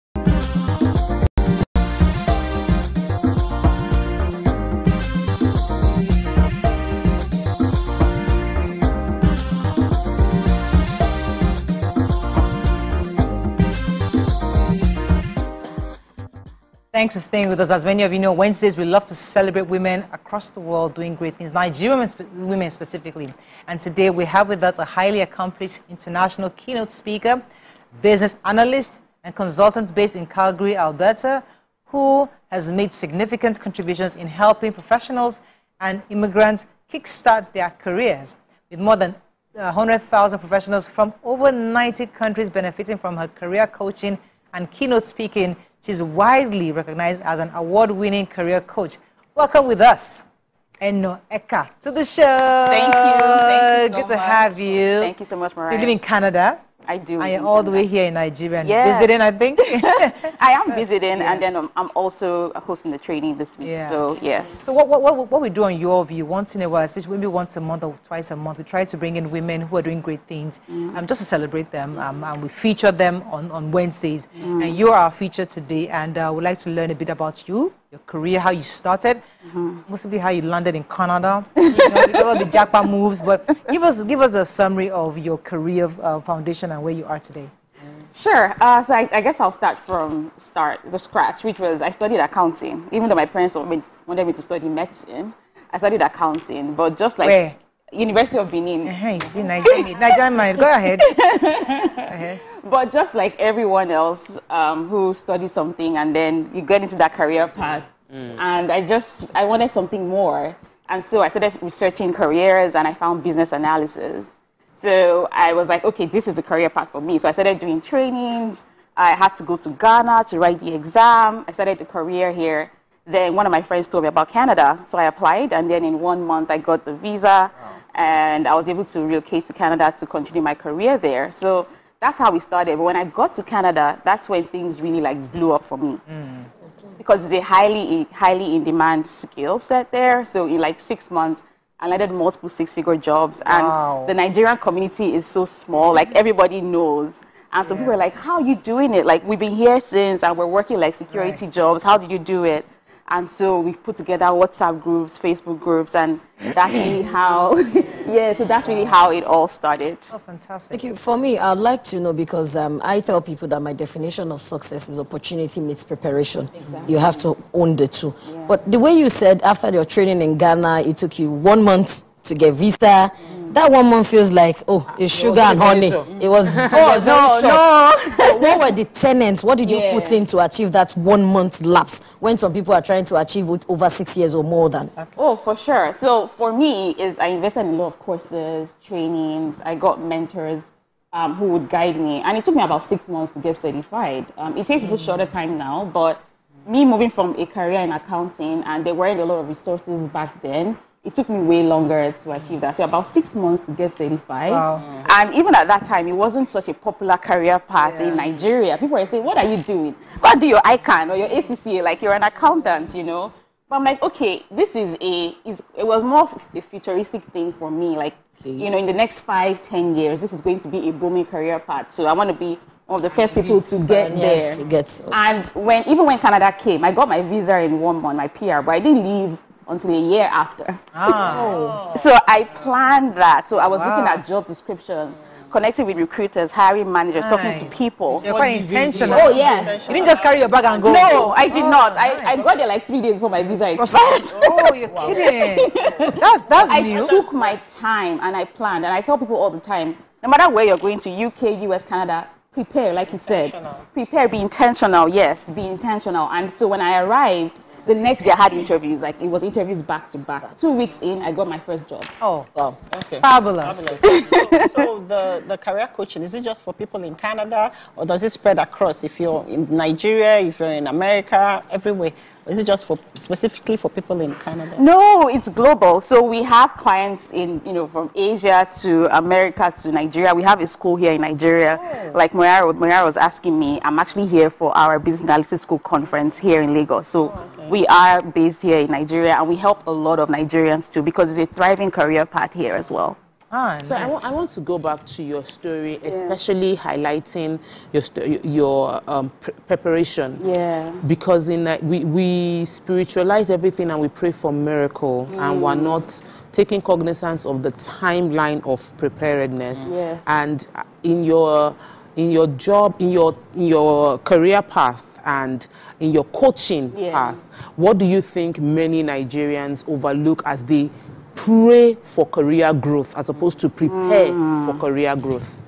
Thanks for staying with us. As many of you know, Wednesdays we love to celebrate women across the world doing great things, Nigerian women specifically. And today we have with us a highly accomplished international keynote speaker, business analyst, and consultant based in Calgary, Alberta, who has made significant contributions in helping professionals and immigrants kickstart their careers. With more than uh, 100,000 professionals from over 90 countries benefiting from her career coaching and keynote speaking, she's widely recognized as an award-winning career coach. Welcome with us, Eno Eka, to the show. Thank you. Thank you so Good to much. have you. Thank you so much, So you live in Canada? I do. And live all the way here in Nigeria and Yes. visiting, I think? I am visiting, and then um, I'm also hosting the training this week. Yeah. So yes. So what, what, what, we do on Your View, once in a while, especially maybe once a month or twice a month, we try to bring in women who are doing great things Mm. um, just to celebrate them. Um, and we feature them on, on Wednesdays. Mm. And you are our feature today. And uh, we'd like to learn a bit about you, your career, how you started, Mm-hmm. mostly how you landed in Canada, you know, of the jackpot moves. But give us, give us a summary of your career uh, foundation and where you are today. Sure. Uh, so I, I guess I'll start from start the scratch, which was I studied accounting. Even though my parents wanted me to- wanted me to study medicine, I studied accounting. But just like Where? University of Benin. Hey, see, Nigerian, Nigerian mind. Go ahead. Go ahead. But just like everyone else um, who studies something and then you get into that career path, and I just I wanted something more, and so I started researching careers and I found business analysis. So I was like, okay, this is the career path for me. So I started doing trainings. I had to go to Ghana to write the exam. I started the career here. Then one of my friends told me about Canada, so I applied, and then in one month I got the visa, and I was able to relocate to Canada to continue my career there. So that's how we started. But when I got to Canada, that's when things really like blew up for me mm. because it's a highly highly in demand skill set there. So in like six months, I landed multiple six figure jobs, and Wow. the Nigerian community is so small. Like everybody knows. And so people are like, "How are you doing it? Like we've been here since, and we're working like security jobs. How did you do it?" And so we put together WhatsApp groups, Facebook groups, and that's really how. yeah, so that's really how it all started. Oh, fantastic. Thank you. For me, I'd like to know because um, I tell people that my definition of success is opportunity meets preparation. Exactly. You have to own the two. Yeah. But the way you said after your training in Ghana, it took you one month to get visa. That one month feels like oh, it's sugar and honey. It was, it Oh, was very no, short. So what were the tenants? What did you Yeah. put in to achieve that one month lapse when some people are trying to achieve it over six years or more than? Oh, for sure. So for me, is I invested in a lot of courses, trainings. I got mentors um, who would guide me, and it took me about six months to get certified. Um, it takes people shorter time now, but me moving from a career in accounting, and there weren't a lot of resources back then. It took me way longer to achieve that. So about six months to get certified. Wow. And even at that time, it wasn't such a popular career path in Nigeria. People were saying, "What are you doing? Go and do your ICAN or your ACCA, like you're an accountant, you know." But I'm like, okay, this is a is it was more of a futuristic thing for me. Like, you know, in the next five, ten years, this is going to be a booming career path. So I want to be one of the first people to get there. Yes, to get. And when even when Canada came, I got my visa in one month, my PR, but I didn't leave until a year after. Ah. So I planned that. So I was looking at job descriptions, connecting with recruiters, hiring managers, talking to people. You're quite intentional. Oh yes. You didn't just carry your bag and go. No, I did Oh, not. I, I got there like three days before my visa expired. Oh, you're kidding. That's that's I new. took my time and I planned, and I tell people all the time, no matter where you're going to, UK, US, Canada, prepare, like you said. Prepare, be intentional, yes, be intentional. And so when I arrived, the next day I had interviews, like it was interviews back to back. Two weeks in, I got my first job. Oh, wow. Okay. Fabulous. so, so the, the career coaching, is it just for people in Canada or does it spread across if you're in Nigeria, if you're in America, everywhere? Is it just for specifically for people in Canada? No, it's global. So we have clients in, you know, from Asia to America to Nigeria. We have a school here in Nigeria. Oh. Like Morayo, Morayo was asking me, I'm actually here for our business analysis school conference here in Lagos. So oh, we are based here in Nigeria and we help a lot of Nigerians too because it's a thriving career path here as well. Ah, So I want, I want to go back to your story, especially highlighting your sto- your um, pre- preparation. Yeah. Because in that we, we spiritualize everything and we pray for miracle, and we're Mm. not taking cognizance of the timeline of preparedness. Yes. And in your in your job, in your in your career path, and in your coaching Yeah. path, what do you think many Nigerians overlook as they pray for career growth as opposed to prepare Mm. for career growth?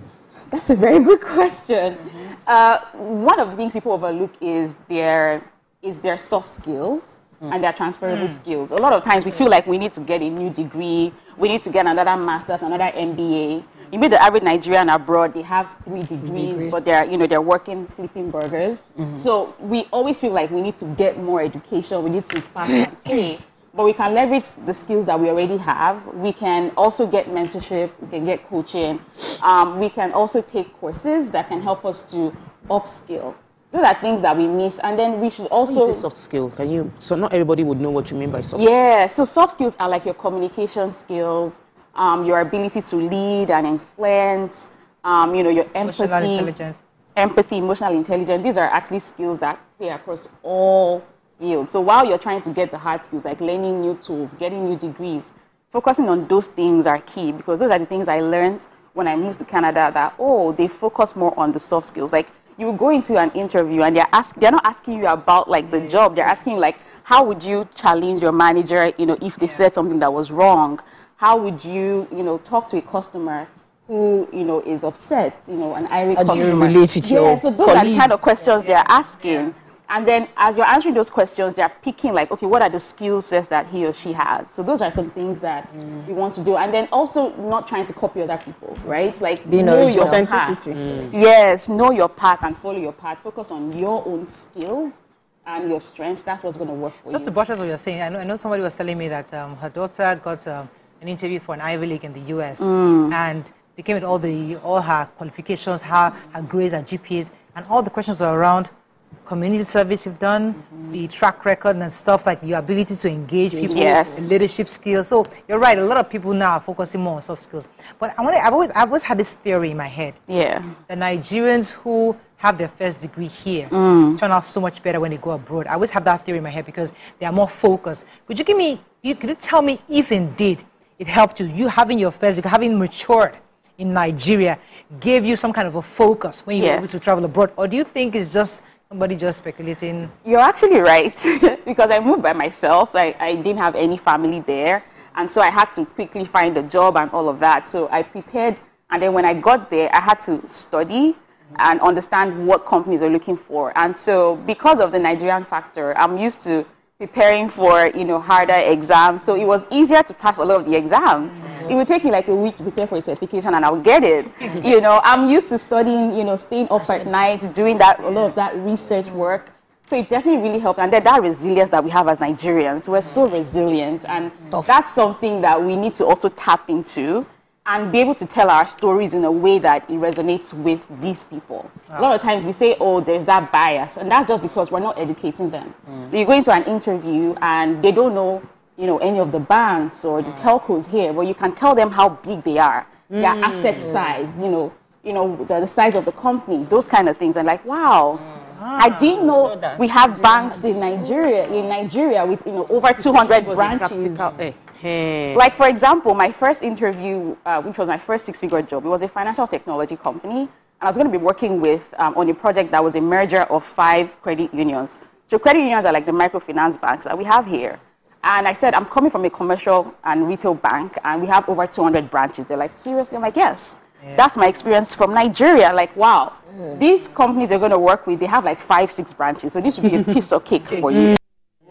That's a very good question. Uh, one of the things people overlook is their is their soft skills and their transferable skills. A lot of times we feel like we need to get a new degree, we need to get another master's, another MBA. You meet the average Nigerian abroad, they have three degrees, Degrees. but they're you know they're working flipping burgers. So we always feel like we need to get more education, we need to fast and pay. But we can leverage the skills that we already have. We can also get mentorship. We can get coaching. Um, we can also take courses that can help us to upskill. Those are things that we miss, and then we should When you also soft skill, can you? So not everybody would know what you mean by soft. yeah, so soft skills are like your communication skills, um, your ability to lead and influence, um, you know, your empathy, Emotional intelligence. empathy, emotional intelligence. These are actually skills that play across all fields. So while you're trying to get the hard skills, like learning new tools, getting new degrees, focusing on those things are key because those are the things I learned when I moved to Canada. That oh, they focus more on the soft skills, like you go into an interview and they're ask they're not asking you about like the job. They're asking you like how would you challenge your manager you know if they said something that was wrong? How would you you know talk to a customer who you know is upset you know an irate How do you relate with yeah your so those are the kind of questions they're asking and then as you're answering those questions they're picking like okay what are the skill sets that he or she has so those are some things that we want to do and then also not trying to copy other people right like Being know original. your path. Authenticity. Yes, know your path and follow your path. Focus on your own skills and your strengths. That's what's going to work for Just you. Just to buttress what you're saying, I know, I know somebody was telling me that um, her daughter got um, an interview for an Ivy League in the US, Mm. and They came with all the all her qualifications, her her grades, her GPAs, and all the questions were around community service you've done, the track record and stuff like your ability to engage people, Yes. leadership skills. So you're right. A lot of people now are focusing more on soft skills. But I want I've always I've always had this theory in my head. Yeah. The Nigerians who have their first degree here Mm. turn out so much better when they go abroad. I always have that theory in my head because they are more focused. Could you give me? You, could you tell me if indeed it helped you? You having your first, degree, having matured in Nigeria, gave you some kind of a focus when you were able to travel abroad, or do you think it's just somebody just speculating? You're actually right because I moved by myself. I, I didn't have any family there. And so I had to quickly find a job and all of that. So I prepared. And then when I got there, I had to study and understand what companies are looking for. And so because of the Nigerian factor, I'm used to preparing for you know harder exams. So it was easier to pass a lot of the exams. Mm-hmm. It would take me like a week to prepare for a certification and i would get it. You know i'm used to studying you know staying up at night doing that a lot of that research mm-hmm. work. So it definitely really helped. And then that resilience that we have as nigerians we're so mm-hmm. resilient. And that's something that we need to also tap into and be able to tell our stories in a way that it resonates with these people. A lot of times we say, oh, there's that bias, and that's just because we're not educating them. You go into an interview and they don't know, you know, any of the banks or the telcos here, but you can tell them how big they are, their Mm. asset size, you know, you know, the, the size of the company, those kind of things. And like, wow, I didn't know we have banks in Nigeria, in Nigeria with you know over 200 branches. Like, for example, my first interview, uh, which was my first six figure job, it was a financial technology company. And I was going to be working with um, on a project that was a merger of five credit unions. So, credit unions are like the microfinance banks that we have here. And I said, I'm coming from a commercial and retail bank, and we have over 200 branches. They're like, seriously? I'm like, yes. That's my experience from Nigeria. Like, wow, these companies you're going to work with, they have like five, six branches. So, this would be a piece of cake for you.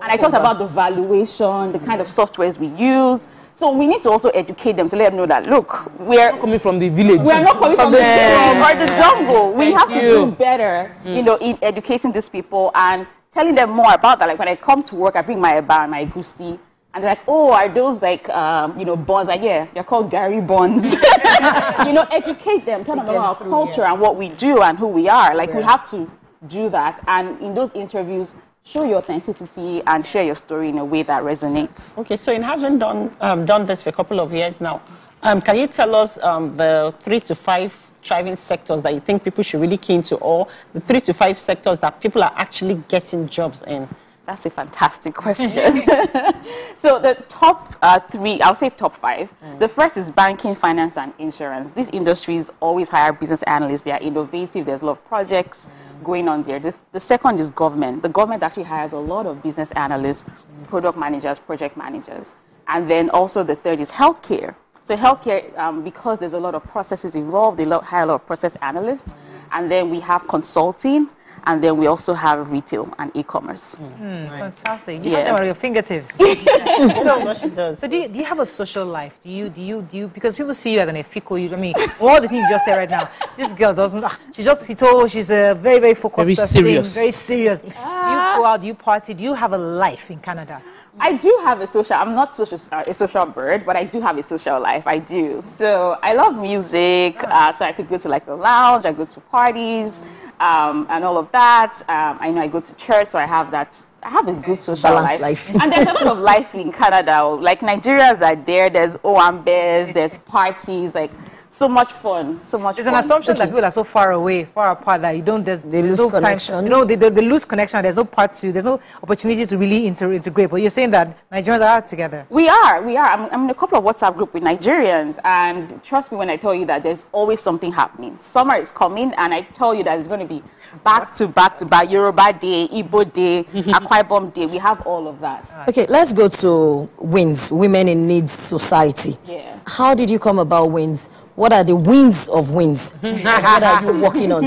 And I talked about the valuation, the kind of softwares we use. So we need to also educate them to let them know that look, we're coming from the village. We're not coming from the city or the jungle. We Thank have to you. do better, you Mm. know, in educating these people and telling them more about that. Like when I come to work, I bring my eba and my egusi. And they're like, oh, are those like, um, you know, bonds? Like, yeah, they're called Gary bonds. you know, educate them, tell them about our culture and what we do and who we are. Like, we have to do that. And in those interviews, show your authenticity and share your story in a way that resonates. Okay, so in having done um, done this for a couple of years now, um, can you tell us um, the three to five thriving sectors that you think people should really key into, or the three to five sectors that people are actually getting jobs in? That's a fantastic question. so the top uh, three, I'll say top five. The first is banking, finance, and insurance. These industries always hire business analysts. They are innovative. There's a lot of projects going on there. The, the second is government. The government actually hires a lot of business analysts, product managers, project managers. And then also the third is healthcare. So healthcare, um, because there's a lot of processes involved, they hire a lot of process analysts. And then we have consulting. And then we also have retail and e-commerce. Hmm, fantastic. You Yeah. have them at your fingertips. so, so do you, do you have a social life? Do you do you do you because people see you as an efiko? You, I mean, all the things you just said right now. This girl doesn't. ah, She just he told she's a very very focused Very person, serious. very serious. Do you go out? Do you party? Do you have a life in Canada? I do have a social. I'm not social, uh, a social bird, but I do have a social life. I do. So I love music. Uh, so I could go to like a lounge. I go to parties, um, and all of that. Um, I know I go to church, so I have that. I have a good social Balanced life. life. and there's a lot of life in Canada. Like Nigerians are there. There's Owambes. There's parties. Like so much fun. So much. It's an fun. assumption that people are so far away, far apart that you don't. There's, there's lose no connection. Time, no, they, they, they lose connection. There's no part to. There's no opportunity to really inter- integrate. But you're saying that Nigerians are out together. We are, we are. I'm, I'm in a couple of WhatsApp group with Nigerians, and trust me when I tell you that there's always something happening. Summer is coming, and I tell you that it's going to be back to back to back. Yoruba Day, Igbo Day, Akwa Ibom Day. We have all of that. Okay, let's go to WINS, Women in Need Society. Yeah. How did you come about WINS? What are the wins of WINS? what are you working on?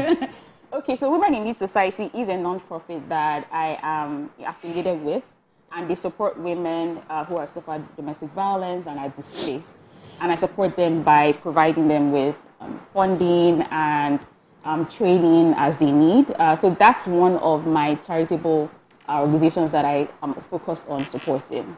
Okay, so Women in Need Society is a non-profit that I am affiliated with, and they support women uh, who are suffered domestic violence and are displaced. And I support them by providing them with um, funding and um, training as they need. Uh, so that's one of my charitable uh, organizations that I am focused on supporting.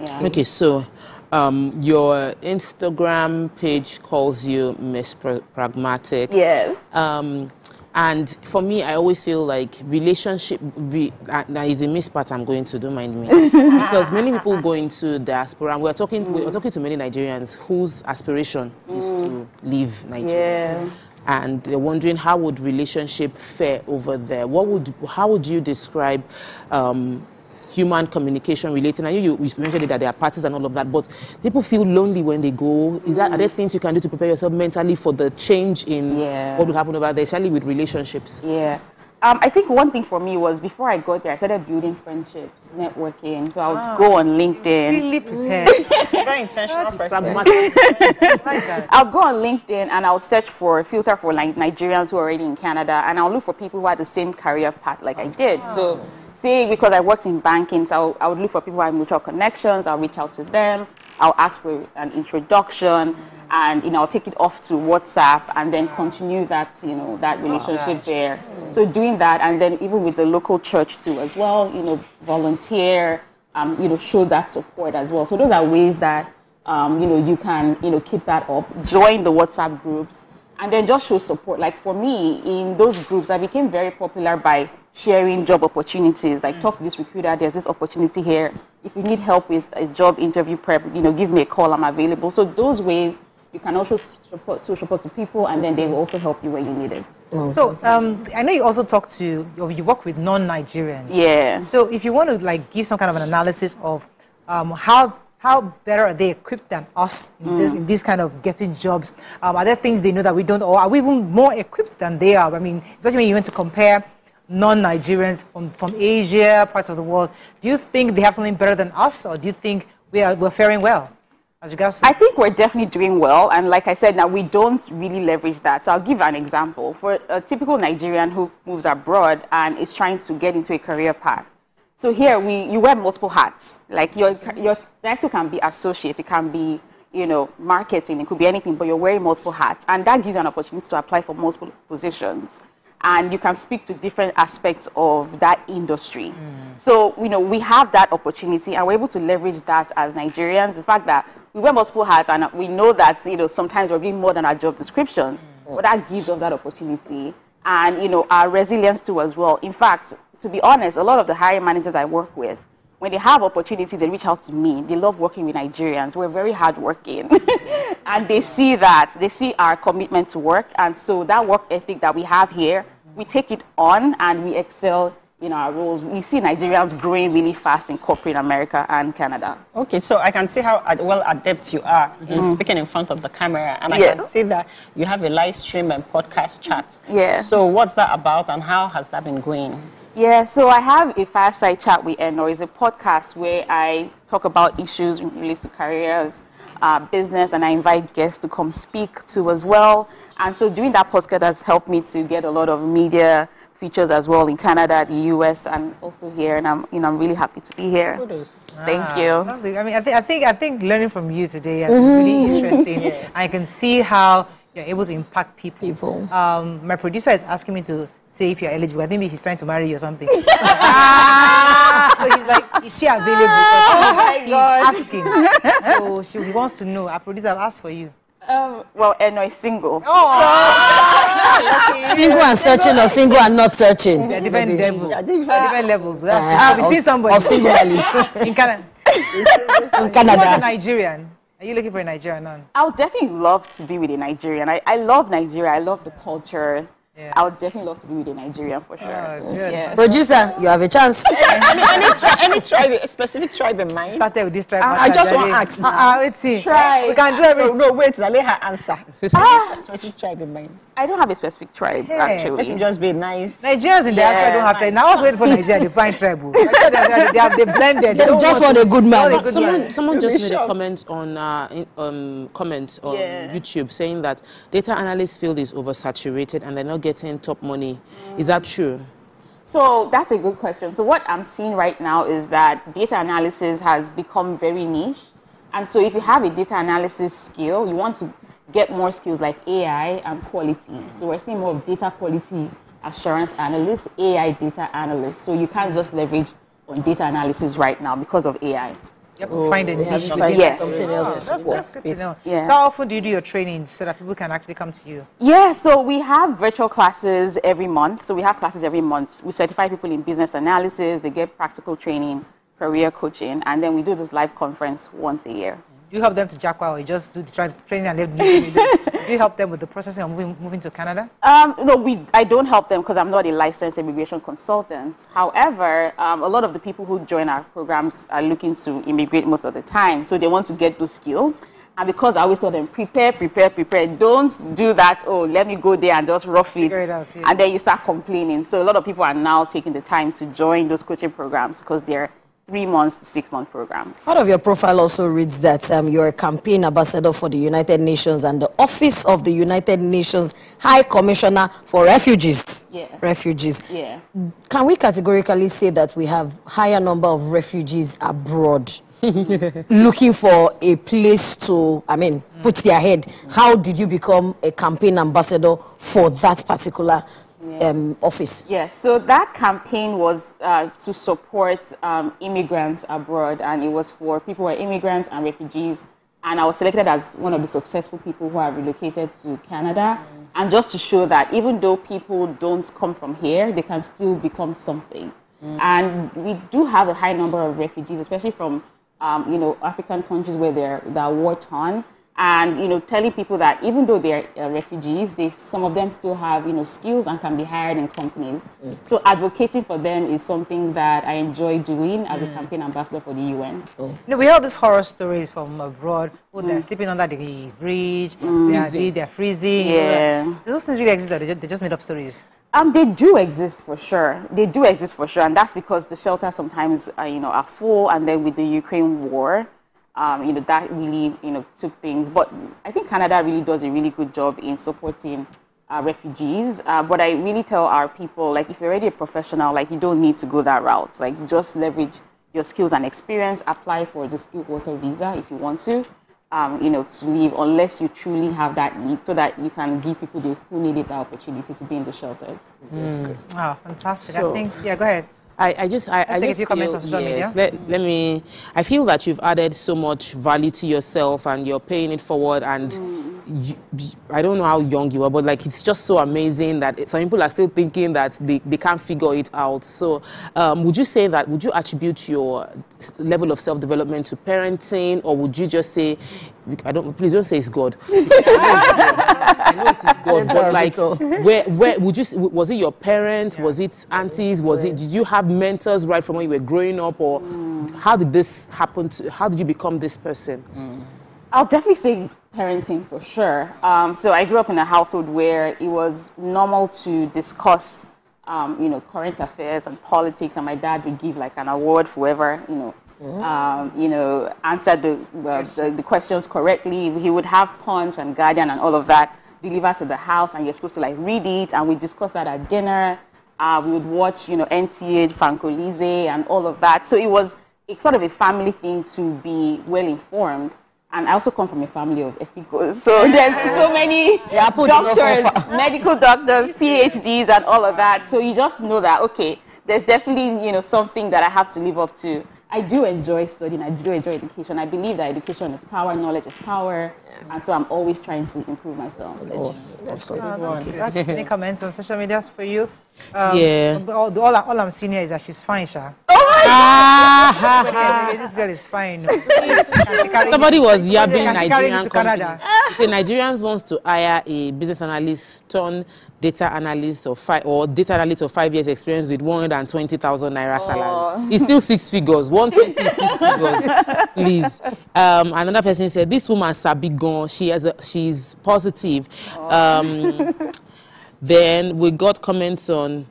Yeah. Okay, so um, your Instagram page calls you Miss Pragmatic. Yes. Um, and for me, I always feel like relationship, re, uh, that is a miss part I'm going to, don't mind me. because many people go into diaspora, and we're talking, we're talking to many Nigerians whose aspiration is to leave Nigeria. Yeah. And they're wondering how would relationship fare over there? What would, how would you describe um, human communication relating? I know you, you mentioned that there are parties and all of that, but people feel lonely when they go. Is that, are there things you can do to prepare yourself mentally for the change in Yeah. what will happen over there, especially with relationships? Yeah. Um, I think one thing for me was before I got there, I started building friendships, networking. So I would Ah. go on LinkedIn. Really prepared. Very intentional person. I'll go on LinkedIn and I'll search for a filter for like Nigerians who are already in Canada, and I'll look for people who had the same career path like I did. So, say because I worked in banking, so I would look for people who have mutual connections. I'll reach out to them. I'll ask for an introduction, and you know I'll take it off to WhatsApp, and then continue that you know that relationship Gosh. there. So doing that, and then even with the local church too as well, you know, volunteer, um, you know, show that support as well. So those are ways that um, you know you can you know keep that up. Join the WhatsApp groups, and then just show support. Like for me, in those groups, I became very popular by sharing job opportunities. Like talk to this recruiter. There's this opportunity here. If you need help with a job interview prep, you know, give me a call. I'm available. So those ways you can also support social support to people, and then they will also help you when you need it. So um, I know you also talk to or you work with non-Nigerians. Yeah. So if you want to like give some kind of an analysis of um, how how better are they equipped than us in, this, Mm. in this kind of getting jobs? Um, are there things they know that we don't, or are we even more equipped than they are? I mean, especially when you want to compare non-Nigerians from, from Asia, parts of the world. Do you think they have something better than us, or do you think we are we're faring well? As regards to I think we're definitely doing well, and like I said, now we don't really leverage that. So I'll give an example for a typical Nigerian who moves abroad and is trying to get into a career path. So here we you wear multiple hats. Like your your title can be associate, it can be you know marketing, it could be anything, but you're wearing multiple hats, and that gives you an opportunity to apply for multiple positions. And you can speak to different aspects of that industry. Mm. So, you know, we have that opportunity and we're able to leverage that as Nigerians. The fact that we wear multiple hats and we know that, you know, sometimes we're doing more than our job descriptions, mm. but that gives us that opportunity and, you know, our resilience too as well. In fact, to be honest, a lot of the hiring managers I work with, when they have opportunities, they reach out to me. They love working with Nigerians. We're very hardworking. and they see that. They see our commitment to work. And so that work ethic that we have here, we take it on and we excel in our roles. We see Nigerians growing really fast in corporate America and Canada. Okay, so I can see how well adept you are in Mhm. speaking in front of the camera, and I Yeah. can see that you have a live stream and podcast chat. Yeah. So what's that about, and how has that been going? Yeah, so I have a fireside chat with Eno. It's a podcast where I talk about issues related to careers, uh, business, and I invite guests to come speak to as well. And so doing that podcast has helped me to get a lot of media features as well in Canada, the US, and also here. And I'm, you know, I'm really happy to be here. Thank Ah, you. lovely. I mean, I think, I think, I think learning from you today has been really interesting. I can see how you're able to impact people. Um, my producer is asking me to say if you're eligible. I think he's trying to marry you or something. so he's like, is she available? Oh my he's God. asking. So she, he wants to know. Our producer have asked for you. Um, well, Eno is single. Oh, Single and searching or single and not searching? They're different levels. Yeah, different, different levels. That's Uh, true. Have you or- seen somebody? or singularly. in Canada. In You Canada. want a Nigerian. Are you looking for a Nigerian? None. I would definitely love to be with a Nigerian. I, I love Nigeria. I love the culture. I would definitely love to be with a Nigerian for sure. Ah, yeah. Producer, you have a chance. any, any, tri- any tribe, a specific tribe in mind? Started with this tribe. Ah, I, I just want to Jare. ask. Uh-uh, wait, see. Tribe. We can do everything. No, no, wait. I let her answer. Ah. specific tribe in mind. I don't have a specific tribe, Hey, actually. Let it just be nice. Nigerians in the diaspora Yeah. don't have tribe. Now I was waiting for Nigeria to find tribe. oh. I thought they, they, they, have, they blended. They don't just want a good they man. a good someone man. someone just be made a comment on uh, in, um, comment on Yeah. YouTube saying that data analyst field is oversaturated and they're not getting top money. Is that true? So that's a good question. So what I'm seeing right now is that data analysis has become very niche. And so if you have a data analysis skill, you want to get more skills like AI and quality. So we're seeing more of data quality assurance analysts, AI data analysts. So you can't just leverage on data analysis right now because of AI. You have to find a oh, niche. to to find be in. Yes. something else to That's, that's good to know. Yeah. So how often do you do your training so that people can actually come to you? Yeah, so we have virtual classes every month. So we have classes every month. We certify people in business analysis, they get practical training, career coaching, and then we do this live conference once a year. Do you help them to japa or you just do the tra- training and leave them? do you help them with the processing of moving, moving to Canada? Um, no, we, I don't help them because I'm not a licensed immigration consultant. However, um, a lot of the people who join our programs are looking to immigrate most of the time. So they want to get those skills. And because I always tell them, prepare, prepare, prepare. Don't do that, oh, let me go there and just rough it. It out, yeah. And then you start complaining. So a lot of people are now taking the time to join those coaching programs because they're three months to six month programs. Part of your profile also reads that um, you're a campaign ambassador for the United Nations and the Office of the United Nations High Commissioner for Refugees. Yeah. Refugees. Yeah. Can we categorically say that we have higher number of refugees abroad looking for a place to, I mean, put their head? How did you become a campaign ambassador for that particular um, office? Yes, so that campaign was uh, to support um, immigrants abroad, and it was for people who are immigrants and refugees. And I was selected as one of the successful people who have relocated to Canada. And just to show that even though people don't come from here, they can still become something. And we do have a high number of refugees, especially from um, you know African countries where they're they're war torn. And you know, telling people that even though they're uh, refugees, they some of them still have you know skills and can be hired in companies. So advocating for them is something that I enjoy doing as a campaign ambassador for the UN. You know, we hear these horror stories from abroad. Oh, they're sleeping under the bridge. They are, they, they're freezing. you know, Yeah. Those things really exist. Or they just, they just made up stories. Um, they do exist for sure. They do exist for sure, and that's because the shelters sometimes, uh, you know, are full, and then with the Ukraine war, um, you know, that really, you know, took things. But I think Canada really does a really good job in supporting uh, refugees. Uh, but I really tell our people, like, if you're already a professional, like, you don't need to go that route. Like, just leverage your skills and experience. Apply for the skilled worker visa if you want to. Um, you know, to leave unless you truly have that need, so that you can give people the, who need it the opportunity to be in the shelters. Mm. Wow, fantastic. So- I think, yeah, go ahead. I, I just, I, I just feel- yes, media. Let, let me. I feel that you've added so much value to yourself, and you're paying it forward. And you, I don't know how young you are, but like it's just so amazing that some people are still thinking that they, they can't figure it out. So, um, would you say that? Would you attribute your level of self development to parenting, or would you just say, I don't. Please don't say it's God. I know it is God, but like, where, where would you? Was it your parents? Was it aunties? Was it? Did you have mentors right from when you were growing up, or how did this happen? To, how did you become this person? I'll definitely say parenting for sure. Um, so I grew up in a household where it was normal to discuss, um, you know, current affairs and politics, and my dad would give like an award for whoever, you know, um, you know, answered the, uh, the the questions correctly. He would have punch and guardian and all of that delivered to the house, and you're supposed to like read it, and we discussed that at dinner. Uh, we would watch, you know, NTA, Frank Olize, and all of that. So it was it's sort of a family thing to be well informed. And I also come from a family of efikos. So there's so many Yeah, put it off doctors, medical doctors, PhDs, and all of that. So you just know that, okay, there's definitely, you know, something that I have to live up to. I do enjoy studying. I do enjoy education. I believe that education is power, knowledge is power. And so I'm always trying to improve myself. Oh, that's good. Oh, that's good. Any comments on social media for you? Um, Yeah. but All, all, I- all I'm seeing here is that she's fine, Sha. Ah, this girl is fine. Somebody was Can yabbing she carry me Nigerian to companies. Say Nigerians wants to hire a business analyst, turn data analyst of five or data analyst of five years experience with 120,000 naira salary. It's still six figures. 120 six figures. Please. Um, another person said, "This woman sabi gone. She has a, she's positive." Um, then we got comments on.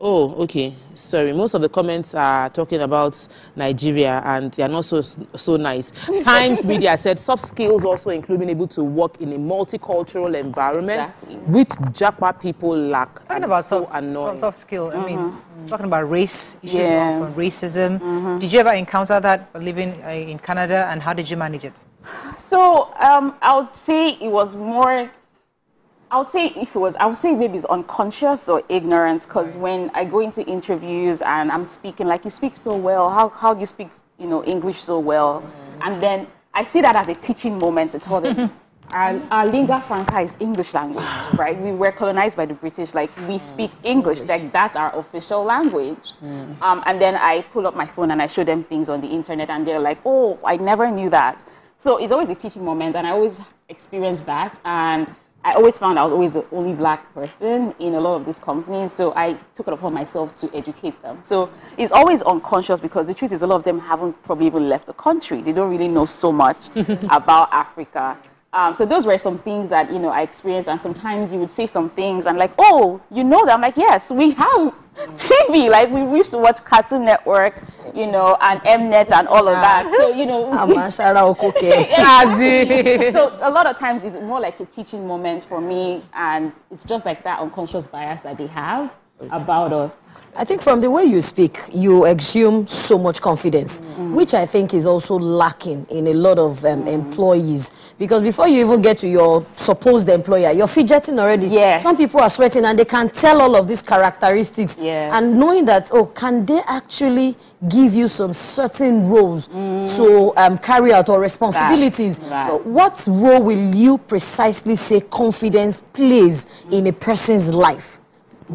Oh, okay. Sorry. Most of the comments are talking about Nigeria and they are not so so nice. Times Media said soft skills also include being able to work in a multicultural environment, Exactly. which Japa people lack. Talking and about so soft, annoying. soft, soft skill, I mean, talking about race issues Yeah. of racism. Did you ever encounter that living uh, in Canada, and how did you manage it? So um, I would say it was more. I would say if it was, I would say maybe it's unconscious or ignorance. Because when I go into interviews and I'm speaking, like you speak so well, how how do you speak you know, English so well. Mm. And then I see that as a teaching moment to tell them, our, our lingua franca is English language, right? We were colonized by the British, like we mm. speak English, like that's our official language. Mm. Um, and then I pull up my phone and I show them things on the internet, and they're like, "Oh, I never knew that." So it's always a teaching moment, and I always experience that. And I always found I was always the only black person in a lot of these companies, so I took it upon myself to educate them. So it's always unconscious because the truth is, a lot of them haven't probably even left the country. They don't really know so much about Africa. Um, so those were some things that you know I experienced, and sometimes you would say some things and like, oh, you know that. I'm like, yes, we have TV. Like we used to watch Cartoon Network, you know, and Mnet and all of that. So you know, so a lot of times it's more like a teaching moment for me, and it's just like that unconscious bias that they have about us. I think from the way you speak, you exhume so much confidence, which I think is also lacking in a lot of um, employees. Because before you even get to your supposed employer, you're fidgeting already. Yes. Some people are sweating and they can tell all of these characteristics. Yes. And knowing that, oh, can they actually give you some certain roles to um, carry out or responsibilities? That. So what role will you precisely say confidence plays in a person's life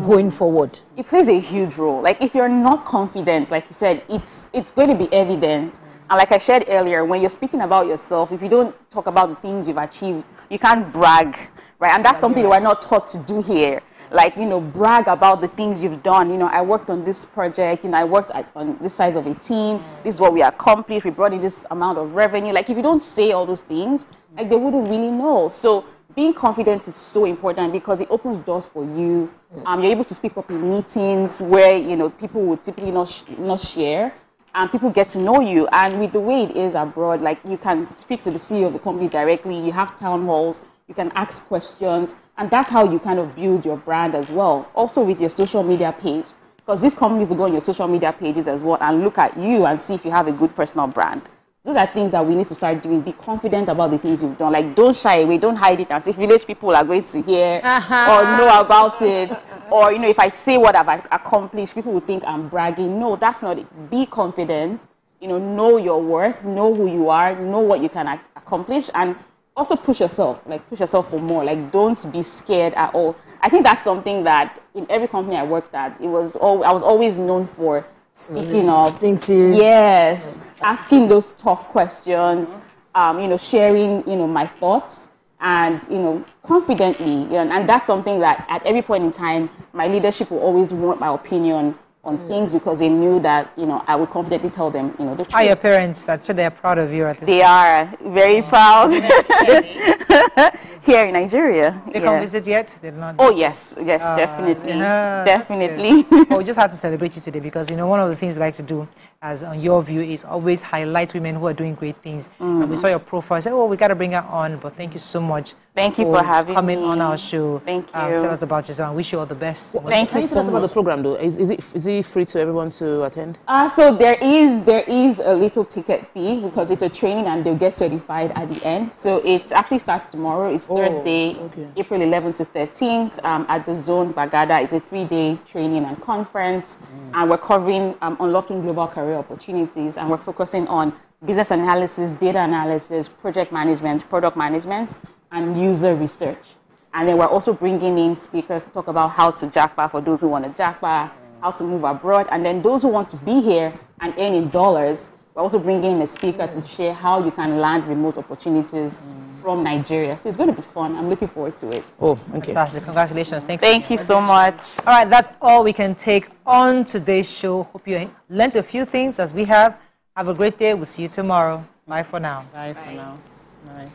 going forward? it plays a huge role. Like if you're not confident, like you said, it's it's going to be evident. And like I shared earlier, when you're speaking about yourself, if you don't talk about the things you've achieved, you can't brag, right? And that's something we're not taught to do here. Like you know, brag about the things you've done. You know, I worked on this project. You know, I worked at, on this size of a team. This is what we accomplished. We brought in this amount of revenue. Like if you don't say all those things, like they wouldn't really know. So being confident is so important because it opens doors for you. Um, you're able to speak up in meetings where you know people would typically not sh- not share, and people get to know you. And with the way it is abroad, like you can speak to the CEO of the company directly. You have town halls. You can ask questions, and that's how you kind of build your brand as well. Also with your social media page, because these companies will go on your social media pages as well and look at you and see if you have a good personal brand those are things that we need to start doing. Be confident about the things you've done. Like, don't shy away. Don't hide it as if village people are going to hear or know about it. Or, you know, if I say what I've accomplished, people will think I'm bragging. No, that's not it. Be confident. You know, know your worth, know who you are, know what you can ac- accomplish, and also push yourself. Like, push yourself for more. Like, don't be scared at all. I think that's something that in every company I worked at, it was all, I was always known for speaking Mm, of distinctive. yes asking those tough questions um, you know sharing you know my thoughts and you know confidently you know, and that's something that at every point in time my leadership will always want my opinion on things because they knew that you know I would confidently tell them you know the are your parents? I'm sure they're proud of you at this They point. are very proud here in Nigeria. They yeah. come visit yet? They've not. Oh yes, yes, Ah, definitely, yeah, definitely. well, we just have to celebrate you today because you know one of the things we like to do, as on your view, is always highlight women who are doing great things. And we saw your profile. Say, oh, we got to bring her on. But thank you so much. Thank you for having coming me. on our show. Thank Um, you. tell us about yourself. and wish you all the best. Thank Can you you tell so us about the program though? Is, is it is it free to everyone to attend? Uh, so there is there is a little ticket fee because it's a training and they'll get certified at the end. So it actually starts tomorrow. It's Oh, Thursday, okay. April 11th to 13th um, at the Zone Gbagada. It's a three-day training and conference, and we're covering um, unlocking global career opportunities, and we're focusing on business analysis, data analysis, project management, product management, and user research. And then we're also bringing in speakers to talk about how to japa for those who want to japa, how to move abroad, and then those who want to be here and earn in dollars. We're also bringing in a speaker to share how you can land remote opportunities mm. from Nigeria. So it's going to be fun. I'm looking forward to it. Oh, okay. Fantastic. Congratulations. Thanks. Thank you so much. All right, that's all we can take on today's show. Hope you learned a few things as we have. Have a great day. We'll see you tomorrow. Bye for now. Bye for now. Bye.